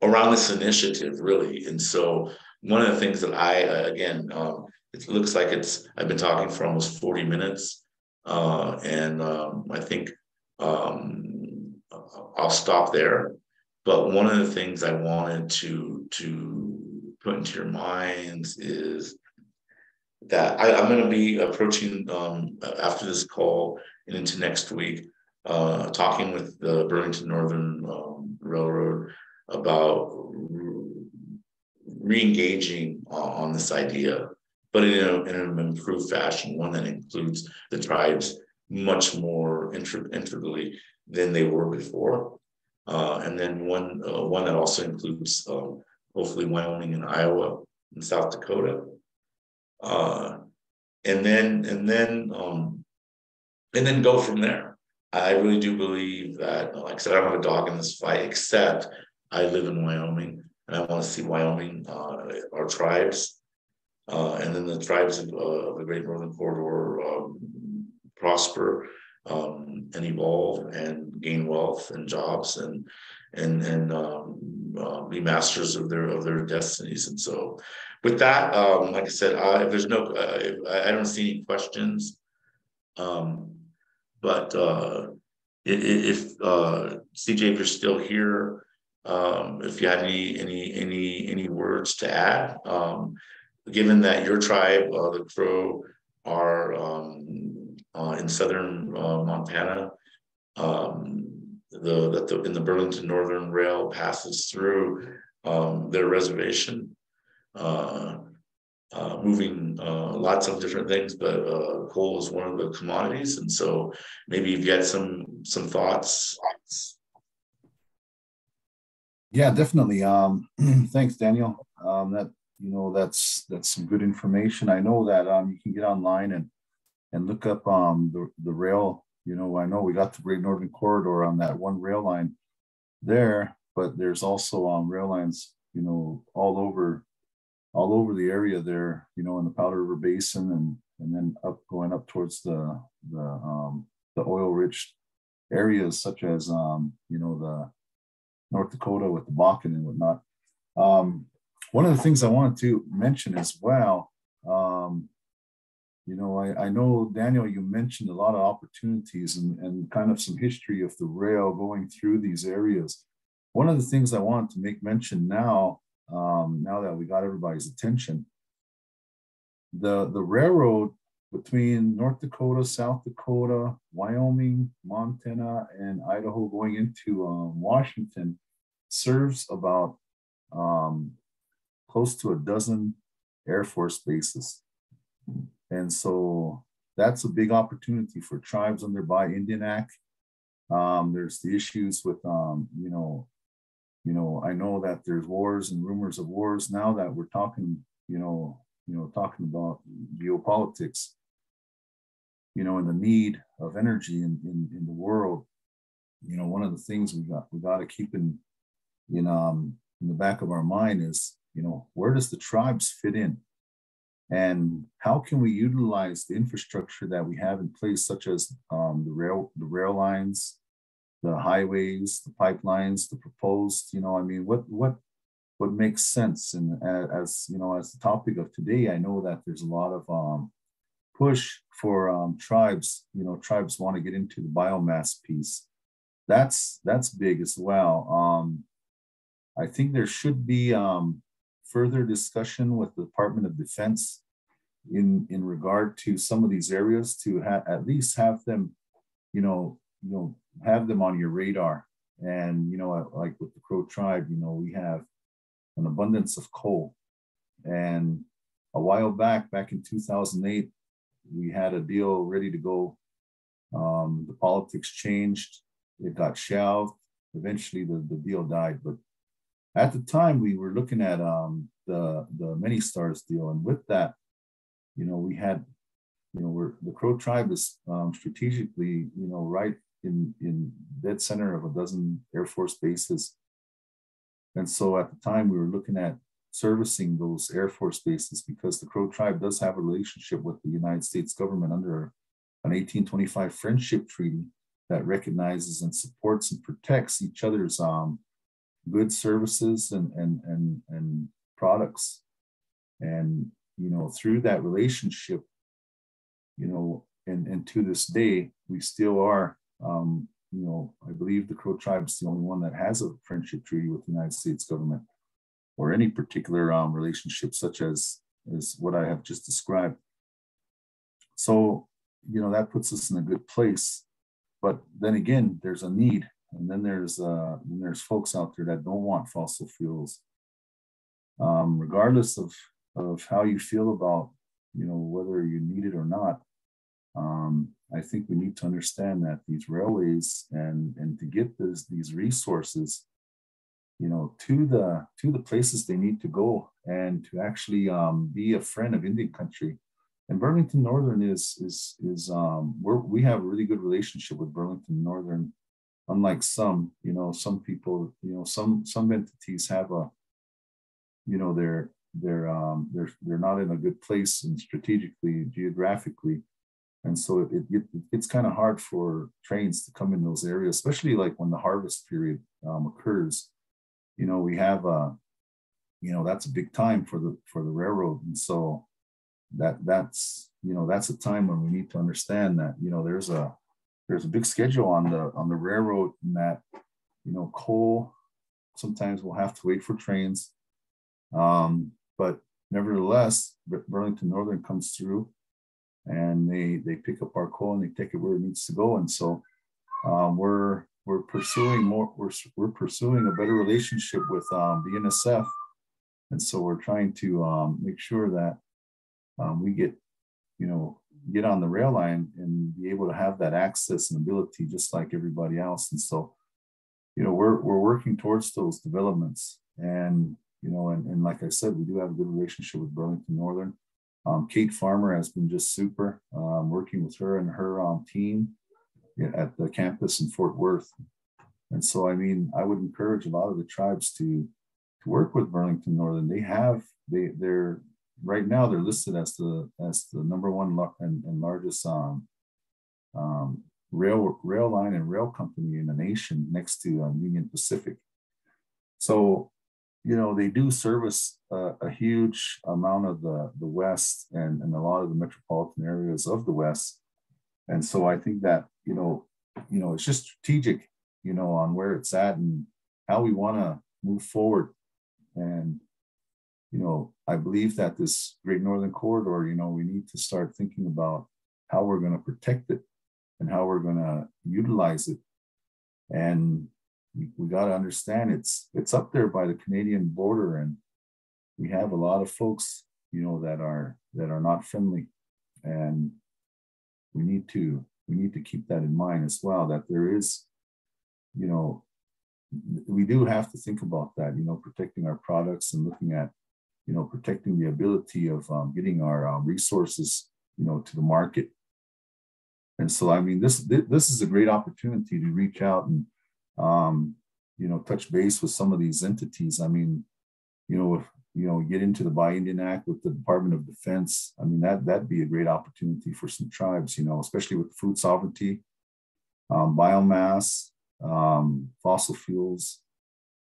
around this initiative really. And so one of the things that I again, um, it looks like it's I've been talking for almost forty minutes. Uh, and um, I think um, I'll stop there. But one of the things I wanted to to put into your minds is that I, am going to be approaching um, after this call and into next week, uh, talking with the Burlington Northern um, Railroad about re-engaging on this idea but in, a, in an improved fashion, one that includes the tribes much more integrally than they were before. uh, and then one uh, one that also includes um, hopefully Wyoming and Iowa and South Dakota. Uh, and then and then um, and then go from there. I really do believe that, like I said, I don't have a dog in this fight, except I live in Wyoming and I want to see Wyoming, uh, our tribes, uh, and then the tribes of, uh, the Great Northern Corridor um, prosper um, and evolve and gain wealth and jobs and and and um, uh, be masters of their of their destinies. And so, with that, um, like I said, if there's no, uh, I don't see any questions. Um, but uh, if uh, CJ, if you're still here, um, if you had any any any any words to add, given that your tribe, uh, the Crow, are um, uh, in southern uh, Montana, um, the that the in the Burlington Northern Rail passes through um, their reservation. Uh, uh, moving uh, lots of different things, but coal is one of the commodities, and so maybe you've got some some thoughts. Yeah, definitely. Um, thanks, Daniel. Um, that you know that's that's some good information. I know that um, you can get online and and look up um, the the rail. You know, I know we got the Great Northern Corridor on that one rail line there, but there's also um, rail lines, you know, all over all over the area there, you know, in the Powder River Basin and and then up going up towards the the um, the oil rich areas such as um, you know the North Dakota with the Bakken and whatnot. Um, one of the things I wanted to mention as well, um, you know, I, I know Daniel, you mentioned a lot of opportunities and, and kind of some history of the rail going through these areas. One of the things I wanted to make mention now um, now that we got everybody's attention. The, the railroad between North Dakota, South Dakota, Wyoming, Montana, and Idaho going into um, Washington serves about um, close to a dozen Air Force bases. And so that's a big opportunity for tribes under Buy Indian Act. Um, there's the issues with, um, you know, you know, I know that there's wars and rumors of wars now that we're talking, you know, you know, talking about geopolitics, you know, and the need of energy in, in, in the world. You know, one of the things we got we got to keep in in um in the back of our mind is, you know, where does the tribes fit in? And how can we utilize the infrastructure that we have in place, such as um, the rail the rail lines, the highways, the pipelines, the proposed, you know, I mean, what what what makes sense? And as you know, as the topic of today, I know that there's a lot of um, push for um, tribes. You know, tribes want to get into the biomass piece. That's that's big as well. Um, I think there should be um, further discussion with the Department of Defense in in regard to some of these areas to ha- at least have them, you know, you know, have them on your radar. And, you know, like with the Crow tribe, you know, we have an abundance of coal. And a while back, back in 2008, we had a deal ready to go. Um, the politics changed, it got shelved. Eventually, the, the deal died. But at the time, we were looking at um, the, the Many Stars deal. And with that, you know, we had, you know, we're, the Crow tribe is um, strategically, you know, right in, in dead center of a dozen Air Force bases. And so at the time, we were looking at servicing those Air Force bases because the Crow tribe does have a relationship with the United States government under an 1825 friendship treaty that recognizes and supports and protects each other's um, goods, services, and, and, and, and products. And, you know, through that relationship, you know, and, and to this day, we still are um, you know, I believe the Crow tribe is the only one that has a friendship treaty with the United States government or any particular um, relationship such as, as what I have just described. So, you know, that puts us in a good place. But then again, there's a need. And then there's uh, there's folks out there that don't want fossil fuels. Um, regardless of, of how you feel about, you know, whether you need it or not, um, I think we need to understand that these railways and and to get this, these resources, you know, to the to the places they need to go and to actually um, be a friend of Indian country. And Burlington Northern is is is um, we're, we have a really good relationship with Burlington Northern. Unlike some, you know, some people, you know, some some entities have a, you know, they're they're um, they're they're not in a good place and strategically geographically. And so it, it, it's kind of hard for trains to come in those areas especially like when the harvest period um, occurs. You know we have a you know that's a big time for the for the railroad. And so that that's you know that's a time when we need to understand that you know there's a there's a big schedule on the on the railroad and that you know coal sometimes we'll have to wait for trains um, but nevertheless burlington northern comes through and they they pick up our coal and they take it where it needs to go. And so um, we're we're pursuing more. We're we're pursuing a better relationship with um, BNSF, and so we're trying to um, make sure that um, we get you know get on the rail line and be able to have that access and ability just like everybody else. And so you know we're we're working towards those developments and you know and, and like i said we do have a good relationship with burlington northern um, Kate Farmer has been just super um, working with her and her um, team at the campus in Fort Worth. And so, I mean, I would encourage a lot of the tribes to to work with Burlington Northern. They have they they're right now they're listed as the as the number one and, and largest um, um, rail rail line and rail company in the nation next to um, Union Pacific. So you know, they do service uh, a huge amount of the, the West and, and a lot of the metropolitan areas of the West. And so I think that, you know, you know, it's just strategic, you know, on where it's at and how we want to move forward. And, you know, I believe that this Great Northern Corridor, you know, we need to start thinking about how we're going to protect it and how we're going to utilize it. And we, we got to understand it's it's up there by the Canadian border, and we have a lot of folks, you know, that are that are not friendly, and we need to we need to keep that in mind as well. That there is, you know, we do have to think about that. You know, protecting our products and looking at, you know, protecting the ability of um, getting our um, resources, you know, to the market. And so, I mean, this this is a great opportunity to reach out and um, you know, touch base with some of these entities. I mean, you know, if you know, get into the Buy Indian Act with the Department of Defense. I mean, that that'd be a great opportunity for some tribes, you know, especially with food sovereignty, um, biomass, um, fossil fuels,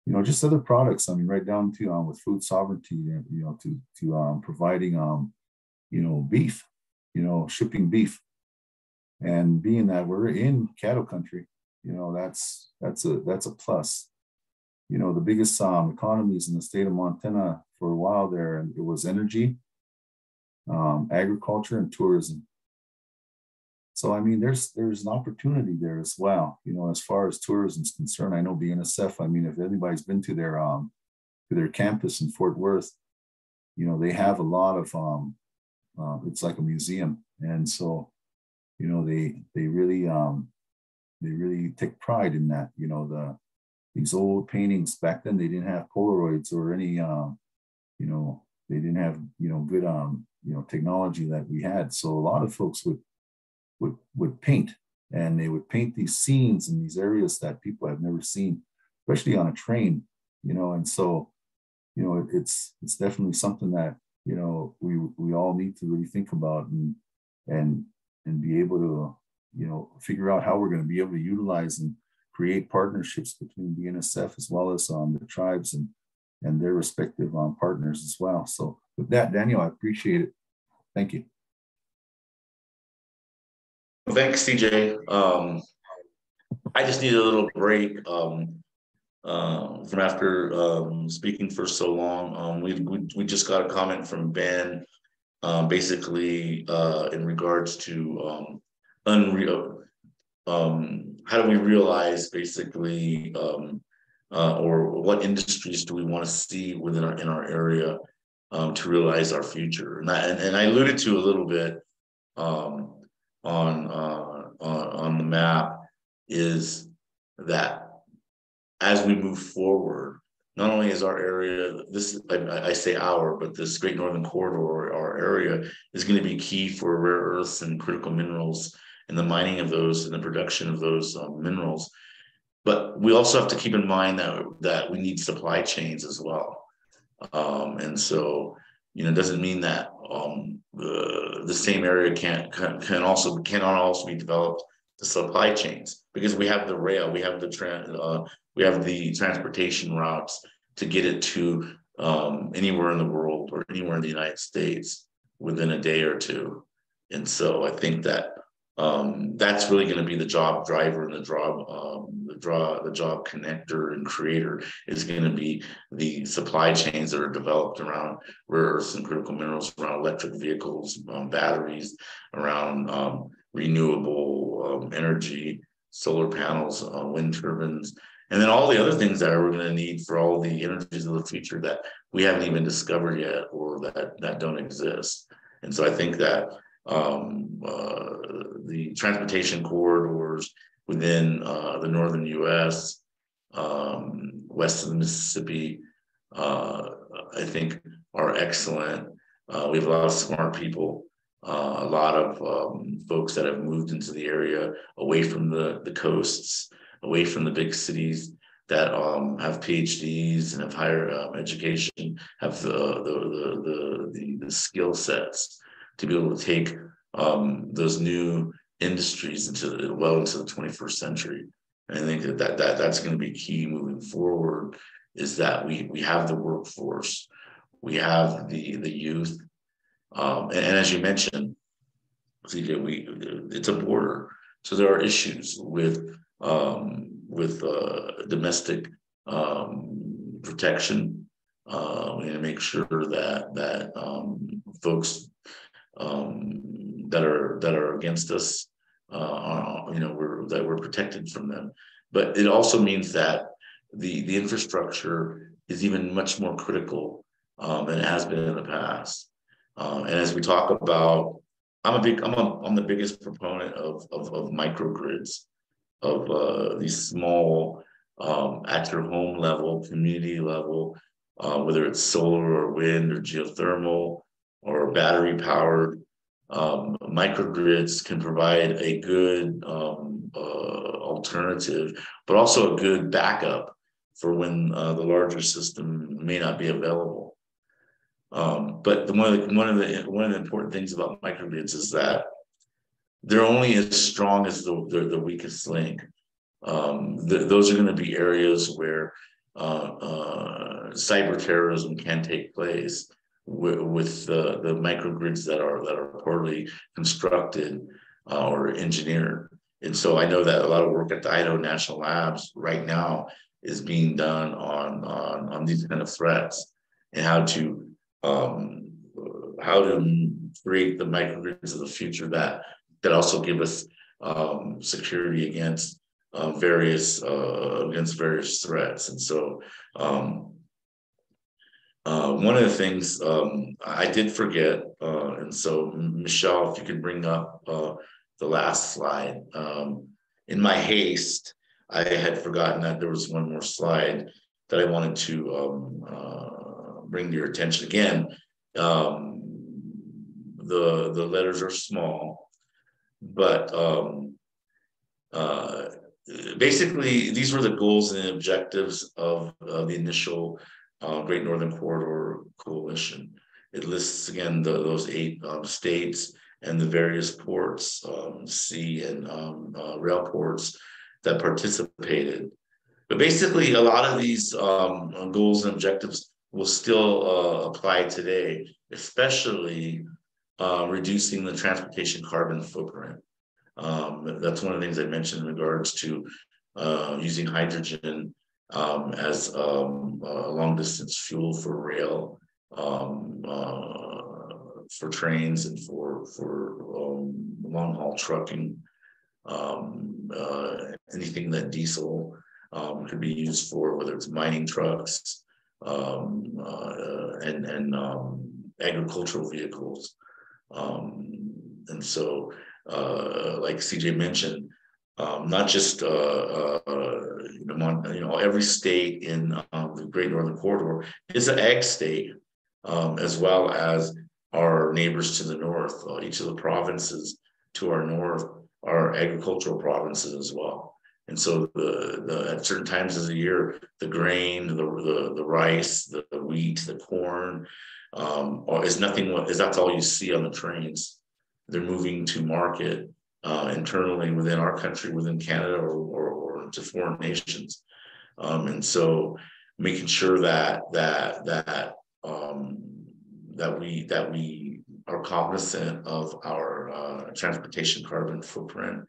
you know, just other products. I mean, right down to um, with food sovereignty, you know, to to um, providing, um, you know, beef, you know, shipping beef, and being that we're in cattle country, you know that's that's a that's a plus you know the biggest um, economies in the state of montana for a while there it was energy um, agriculture and tourism so i mean there's there's an opportunity there as well you know as far as tourism is concerned i know bnsf i mean if anybody's been to their um to their campus in fort worth you know they have a lot of um uh, it's like a museum and so you know they they really um they really take pride in that. You know, the these old paintings back then they didn't have Polaroids or any, um, you know, they didn't have you know good um you know technology that we had. So a lot of folks would would would paint and they would paint these scenes in these areas that people have never seen, especially on a train. You know, and so you know it's it's definitely something that you know we we all need to really think about and and and be able to you know, figure out how we're going to be able to utilize and create partnerships between BNSF as well as um, the tribes and and their respective um, partners as well. So with that, Daniel, I appreciate it. Thank you. Thanks, CJ. Um, I just need a little break um, uh, from after um, speaking for so long. Um, we, we, we just got a comment from Ben, um, basically uh, in regards to unreal how do we realize basically uh, or what industries do we want to see within our in our area to realize our future and I, and, and I alluded to a little bit um, on uh, on, the map is that as we move forward, not only is our area this I, I, say our, but this Great Northern Corridor, our area is going to be key for rare earths and critical minerals and the mining of those and the production of those um, minerals. But we also have to keep in mind that that we need supply chains as well. Um, and so, you know, it doesn't mean that um, the same area can, can also cannot also be developed the supply chains because we have the rail, we have the tra- uh, we have the transportation routes to get it to um, anywhere in the world or anywhere in the United States within a day or two. And so I think that um, that's really going to be the job driver and the job um, the draw the job connector and creator is going to be the supply chains that are developed around rare earths and critical minerals around electric vehicles um, batteries around um, renewable um, energy solar panels uh, wind turbines. And then all the other things that we're going to need for all the energies of the future that we haven't even discovered yet or that that don't exist. And so i think that um, uh, the transportation corridors within uh, the northern U.S., um, west of the Mississippi, uh, I think are excellent. Uh, we have a lot of smart people, uh, a lot of um, folks that have moved into the area away from the, the coasts, away from the big cities that um, have PhDs and have higher um, education, have the the the the, the, the skill sets to be able to take um, those new industries into the, well into the 21st century. And I think that, that, that that's going to be key moving forward is that we we have the workforce, we have the the youth, um, and, and, as you mentioned, CJ, we it's a border, so there are issues with um, with uh, domestic um, protection. Uh, we need to make sure that that um, folks um, that are that are against us, uh, you know, we're that we're protected from them. But it also means that the the infrastructure is even much more critical um, than it has been in the past. Um, and as we talk about, I'm a big I'm a, I'm the biggest proponent of of, of microgrids, of uh, these small um, at your home level, community level, uh, whether it's solar or wind or geothermal or battery powered um, microgrids can provide a good um, uh, alternative, but also a good backup for when uh, the larger system may not be available. Um, but the, one of the one of the one of the important things about microgrids is that they're only as strong as the the, the weakest link. Um, the, those are going to be areas where uh, uh, cyber terrorism can take place with, the, the microgrids that are that are poorly constructed uh, or engineered. And so I know that a lot of work at the Idaho National Labs right now is being done on on, on these kind of threats and how to um, how to create the microgrids of the future that that also give us um, security against uh, various uh, against various threats. And so um, uh, one of the things um, I did forget, uh, and so Michelle, if you could bring up uh, the last slide. Um, in my haste, I had forgotten that there was one more slide that I wanted to um, uh, bring to your attention. Again, um, the the letters are small, but um, uh, basically these were the goals and objectives of the initial uh, Great Northern Corridor Coalition. It lists again the, those eight um, states and the various ports, um, sea and um, uh, rail ports that participated. But basically, a lot of these um, goals and objectives will still uh, apply today, especially uh, reducing the transportation carbon footprint. Um, that's one of the things I mentioned in regards to uh, using hydrogen um, as um, a long distance fuel for rail, um, uh, for trains, and for for um, long haul trucking. Um, uh, anything that diesel um, could be used for, whether it's mining trucks uh, and and agricultural vehicles, and so uh, like CJ mentioned, um, not just uh, uh, you, know, you know every state in um, the Great Northern Corridor is an ag state, um, as well as our neighbors to the north. Uh, each of the provinces to our north are agricultural provinces as well. And so the, the at certain times of the year, the grain, the the, the rice, the, the wheat, the corn, um, is nothing. Is that's all you see on the trains. They're moving to market uh, internally within our country, within Canada, or or, or to foreign nations. Um, and so making sure that that that um, that we that we are cognizant of our uh, transportation carbon footprint.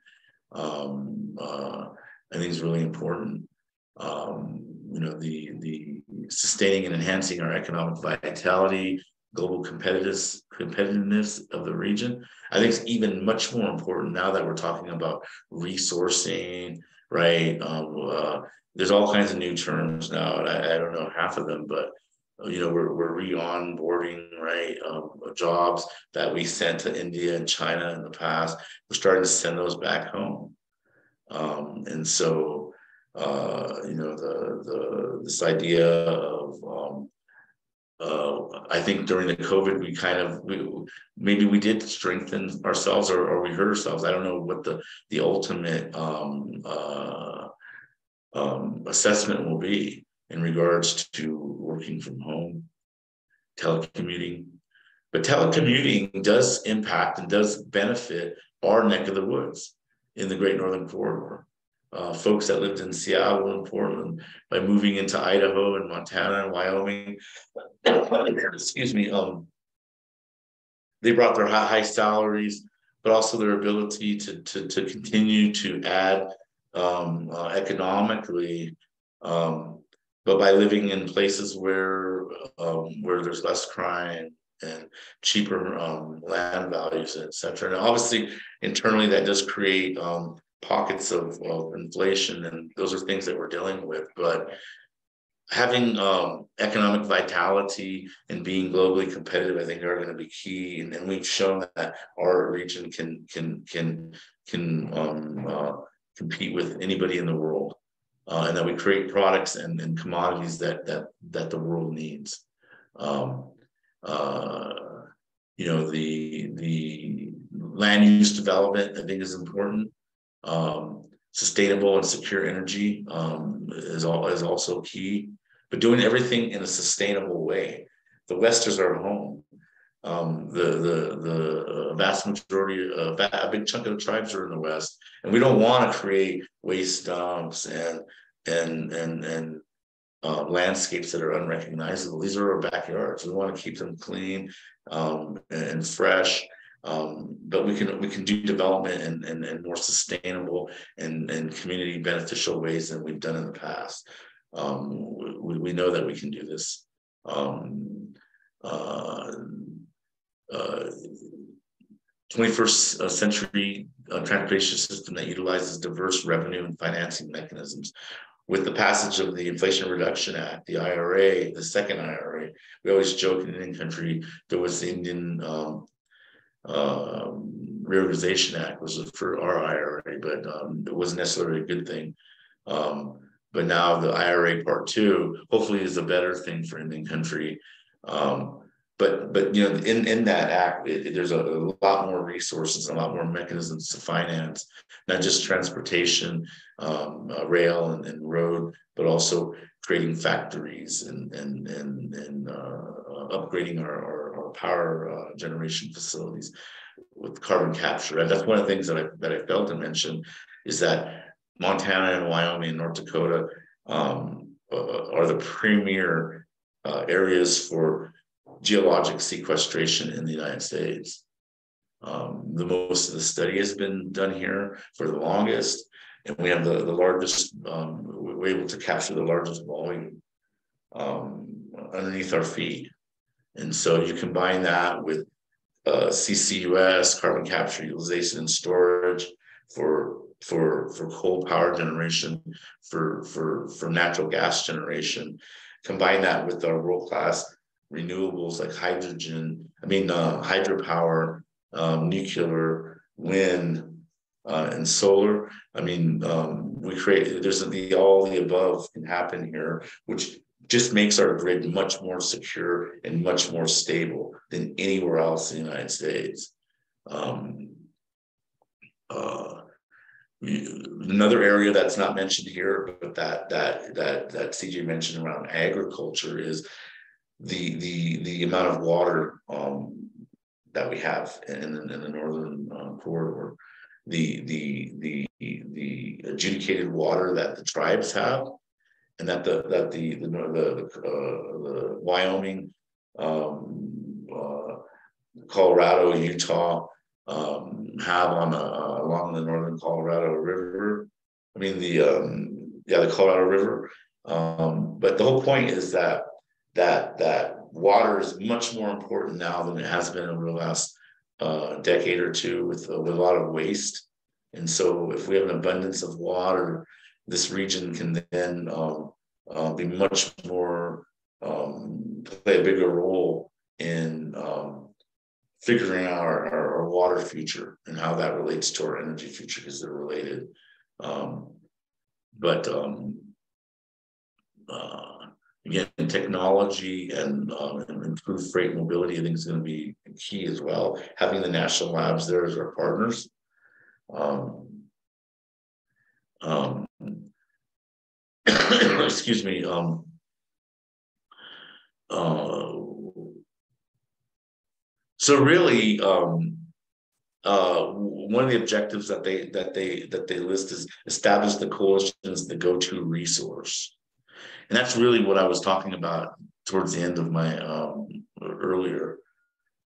Um, uh, I think is really important. Um, you know, the the sustaining and enhancing our economic vitality, global competitiveness competitiveness of the region. I think it's even much more important now that we're talking about resourcing, right? Um, uh, there's all kinds of new terms now. I, I, don't know half of them, but you know, we're, we're re-onboarding, right? Um, jobs that we sent to India and China in the past. We're starting to send those back home. Um, and so, uh, you know, the, the, this idea of, um, uh, I think during the COVID, we kind of we maybe we did strengthen ourselves or, or we hurt ourselves. I don't know what the the ultimate um, uh, um, assessment will be in regards to working from home, telecommuting. But telecommuting does impact and does benefit our neck of the woods in the Great Northern Corridor. Uh, folks that lived in Seattle and Portland by moving into Idaho and Montana and Wyoming, excuse me, um, they brought their high, high salaries, but also their ability to, to, to continue to add um, uh, economically um, but by living in places where um, where there's less crime and cheaper um, land values, et cetera. And obviously, internally, that does create um, pockets of, of, inflation, and those are things that we're dealing with. But having um, economic vitality and being globally competitive, I think, are going to be key. And, and we've shown that our region can can can can um, uh, compete with anybody in the world uh, and that we create products and, and commodities that that that the world needs. Um, uh, you know, the the land use development I think is important. Um, sustainable and secure energy um, is all is also key, but doing everything in a sustainable way. The West is our home. Um, the the the vast majority, of a big chunk of the tribes are in the West, and we don't want to create waste dumps and and and and uh, landscapes that are unrecognizable. These are our backyards. We want to keep them clean um, and fresh. Um, but we can we can do development in, in, in more sustainable and, and community beneficial ways than we've done in the past. Um, we, we know that we can do this. Um, uh, uh, 21st uh, century uh, transportation system that utilizes diverse revenue and financing mechanisms with the passage of the Inflation Reduction Act, the IRA, the second IRA, we always joke in Indian country there was the Indian um, uh, Reorganization Act was for our IRA, but um, it wasn't necessarily a good thing. Um, but now the IRA Part Two, hopefully, is a better thing for Indian country. Um, but but you know in in that act it, it, there's a, a, lot more resources a lot more mechanisms to finance not just transportation um, uh, rail and, and, road but also creating factories and and and, and uh, upgrading our, our power uh, generation facilities with carbon capture and that's one of the things that i that i failed to mention is that montana and wyoming and north dakota um, uh, are the premier uh, areas for geologic sequestration in the United States. Um, the most of the study has been done here for the longest, and we have the, the largest, um, we're able to capture the largest volume um, underneath our feet. And so you combine that with uh, CCUS, carbon capture, utilization, and storage for for for coal power generation, for for for natural gas generation. Combine that with our world class renewables like hydrogen, I mean, uh, hydropower, um, nuclear, wind, uh, and solar. I mean, um, we create there's the all the above can happen here, which just makes our grid much more secure and much more stable than anywhere else in the United States. Um, uh, another area that's not mentioned here, but that that that that CJ mentioned around agriculture is the the the amount of water um, that we have in, in the northern uh, corridor, the the the the adjudicated water that the tribes have, and that the that the the the, uh, the Wyoming, um, uh, Colorado, Utah um, have on uh, along the northern Colorado River. I mean the um, yeah the Colorado River. Um, but the whole point is that that that water is much more important now than it has been over the last uh, decade or two with, with a lot of waste. And so, if we have an abundance of water, this region can then um, uh, be much more um, play a bigger role in um, figuring out our, our, water future and how that relates to our energy future because they're related. Um, but um, uh, again, technology and, um, improved freight mobility, I think is going to be key as well. Having the national labs there as our partners. Um, um, excuse me. Um, uh, so really, um, uh, one of the objectives that they that they that they list is establish the coalition as the go-to resource and that's really what I was talking about towards the end of my um, earlier,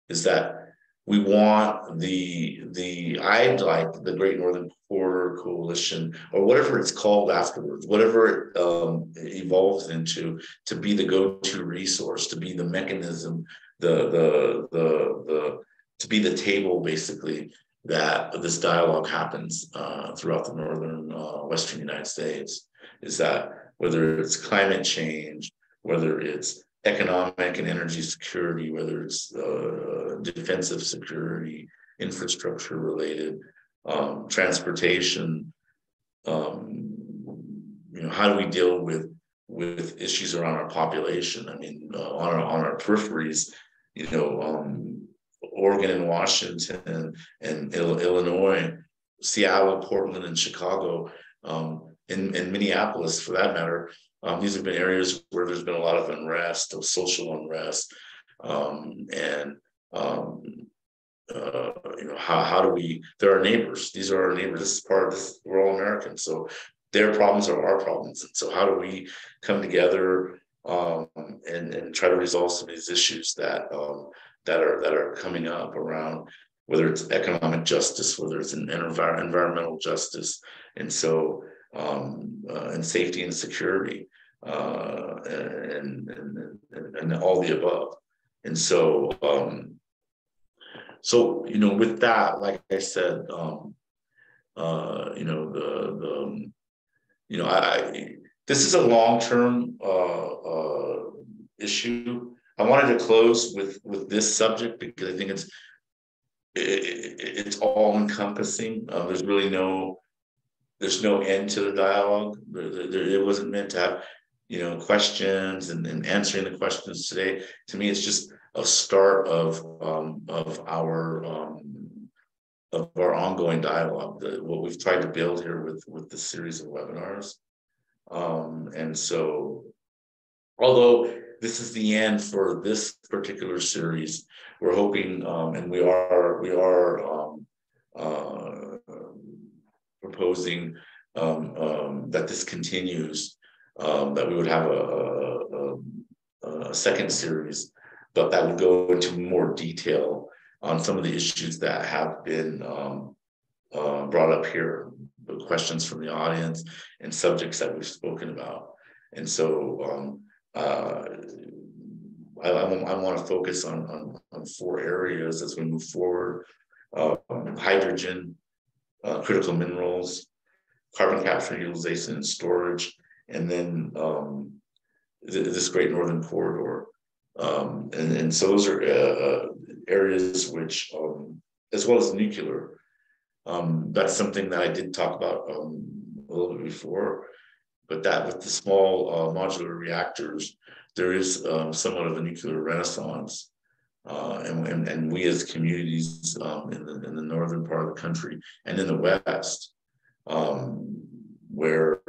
is that we want the the I'd like the Great Northern Corridor Coalition or whatever it's called afterwards, whatever it um, evolves into, to be the go-to resource, to be the mechanism, the the the the to be the table basically that this dialogue happens uh, throughout the northern uh, western United States. Is that whether it's climate change, whether it's economic and energy security, whether it's uh, defensive security, infrastructure related, um, transportation. Um, you know, how do we deal with with issues around our population? I mean, uh, on our on our peripheries, you know, um, Oregon and Washington and Illinois, Seattle, Portland, and Chicago. Um, in, in Minneapolis, for that matter, um, these have been areas where there's been a lot of unrest, of social unrest, um, and um, uh, you know how how do we? They're our neighbors. These are our neighbors. This is part of this. We're all Americans, so their problems are our problems. And so how do we come together um, and and try to resolve some of these issues that um, that are that are coming up around whether it's economic justice, whether it's an environmental justice, and so um, uh, and safety and security uh, and, and, and, all the above. And so, um, so you know, with that, like I said, um, uh, you know, the the um, you know, I this is a long term uh, uh, issue. I wanted to close with with this subject because I think it's it, it's all encompassing. Uh, there's really no there's no end to the dialogue. it wasn't meant to have, you know, questions and, and answering the questions today. To me, it's just a start of um, of our um, of our ongoing dialogue. The, what we've tried to build here with with the series of webinars, um, and so although this is the end for this particular series, we're hoping, um, and we are we are um, uh, proposing um, um, that this continues, um, that we would have a, a, a, second series, but that would go into more detail on some of the issues that have been um, uh, brought up here, the questions from the audience and subjects that we've spoken about. And so um, uh, I, I, want to focus on, on, on, four areas as we move forward. Uh, hydrogen, uh, critical minerals, carbon capture, utilization, and storage, and then um, th- this Great Northern Corridor. Um, and, and so those are uh, uh, areas which, um, as well as nuclear, Um, that's something that I did talk about um, a little bit before, but that with the small uh, modular reactors, there is um, somewhat of a nuclear renaissance. Uh, and, and, and we as communities um, in, the, in the northern part of the country and in the west, um, where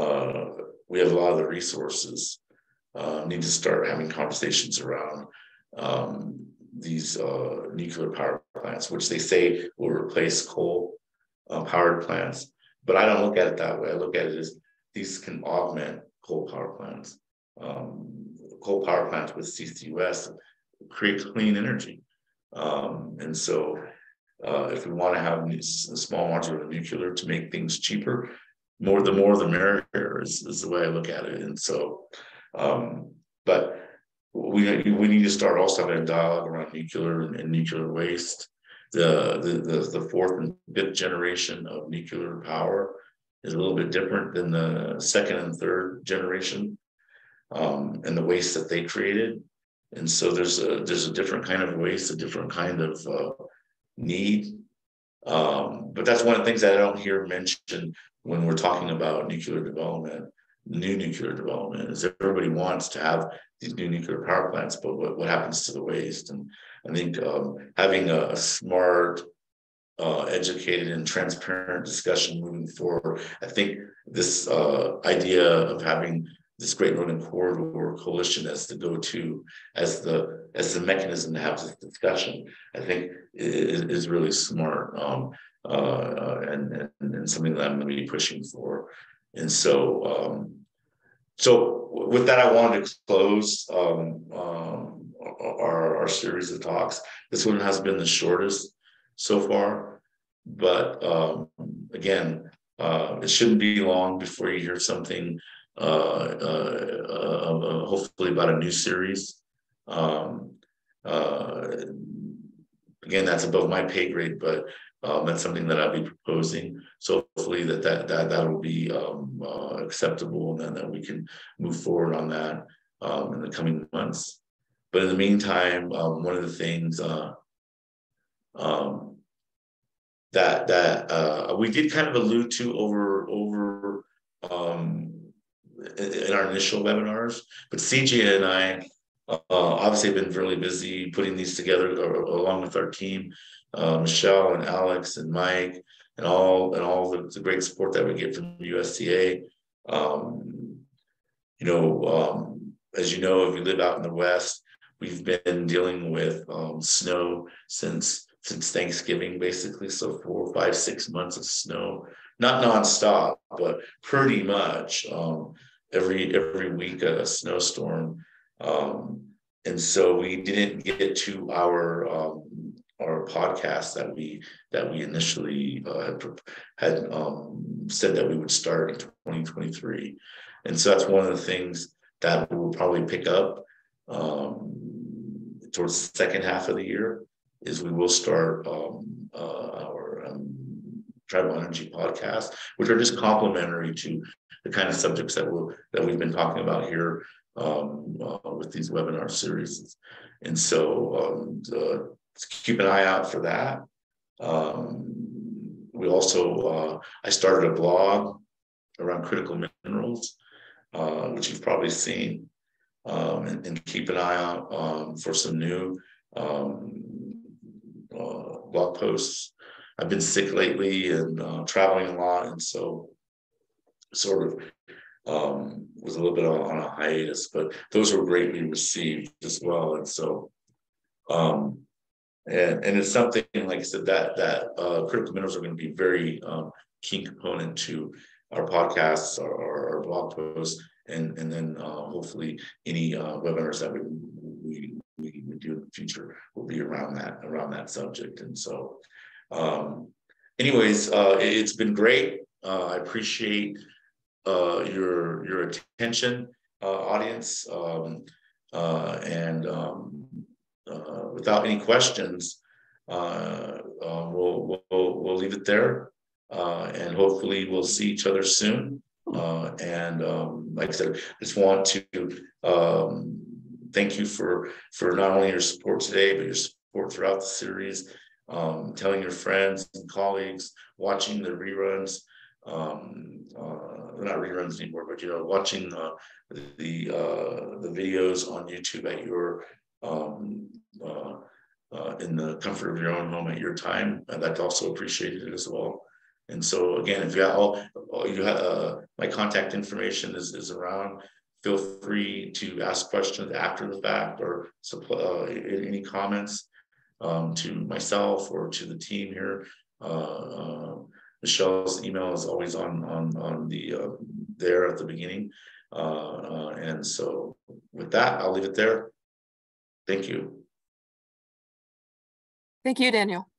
uh, we have a lot of the resources, uh, need to start having conversations around um, these uh, nuclear power plants, which they say will replace coal uh, powered plants. But I don't look at it that way. I look at it as these can augment coal power plants. Um, coal power plants with CCUS create clean energy. Um, and so uh, if we want to have small modular nuclear to make things cheaper, more the more the merrier is, is the way I look at it. And so, um, but we we need to start also having a dialogue around nuclear and, and nuclear waste. The, the the the fourth and fifth generation of nuclear power is a little bit different than the second and third generation, um, and the waste that they created. And so there's a there's a different kind of waste, a different kind of uh, need. Um, but that's one of the things that I don't hear mentioned when we're talking about nuclear development, new nuclear development, is everybody wants to have these new nuclear power plants, but what, what happens to the waste? And I think um, having a, a smart, uh, educated, and transparent discussion moving forward, I think this uh, idea of having this Great Northern Corridor Coalition as the go-to, as the as the mechanism to have this discussion, I think is, is really smart um, uh, and, and, and something that I'm going to be pushing for. And so, um, so with that, I wanted to close um, um, our, our series of talks. This one has been the shortest so far, but um, again, uh, it shouldn't be long before you hear something uh, uh, uh, hopefully about a new series. Um, again, that's above my pay grade, but um, that's something that I'll be proposing. So hopefully that that that that will be um, uh, acceptable, and then that we can move forward on that um, in the coming months. But in the meantime, um, one of the things uh, um, that that uh, we did kind of allude to over over um, in our initial webinars. But CJ and I uh, obviously have been really busy putting these together uh, along with our team, uh, Michelle and Alex and Mike and all and all the, the great support that we get from USEA. Um, you know, um, as you know, if you live out in the West, we've been dealing with um, snow since since Thanksgiving, basically. So four, five, six months of snow, not nonstop, but pretty much. Um, every every week a snowstorm, um, and so we didn't get to our um, our podcast that we that we initially uh, had, um, said that we would start in 2023, and so that's one of the things that we'll probably pick up um, towards the second half of the year. Is we will start um, uh, our um, tribal energy podcast, which are just complementary to the kind of subjects that we that we've been talking about here um, uh, with these webinar series. And so um, keep an eye out for that. Um, we also, uh, I started a blog around critical minerals, uh, which you've probably seen, um, and, and, keep an eye out um, for some new um, uh, blog posts. I've been sick lately and uh, traveling a lot, and so sort of um, was a little bit on, a hiatus, but those were greatly received as well. And so, um, and and it's something like I said that that uh, critical minerals are going to be very um, key component to our podcasts, our, our blog posts, and and then uh, hopefully any uh, webinars that we, we we we do in the future will be around that around that subject. And so, um, anyways, uh, it's been great. Uh, I appreciate uh, your your attention, uh, audience, um, uh, and um, uh, without any questions, uh, uh, we'll, we'll we'll leave it there, and hopefully we'll see each other soon. and um, like I said, I just want to um, thank you for for not only your support today, but your support throughout the series. um, telling your friends and colleagues, watching the reruns, um, uh, not reruns anymore, but you know, watching uh, the uh, the videos on YouTube at your um, uh, uh, in the comfort of your own home at your time, and that's also appreciated as well. And so again, if you have all, you have uh, my contact information is, is around. Feel free to ask questions after the fact or uh, any comments um, to myself or to the team here. Uh, uh, Michelle's email is always on on on the uh, there at the beginning, uh, and so with that, I'll leave it there. Thank you. Thank you, Daniel.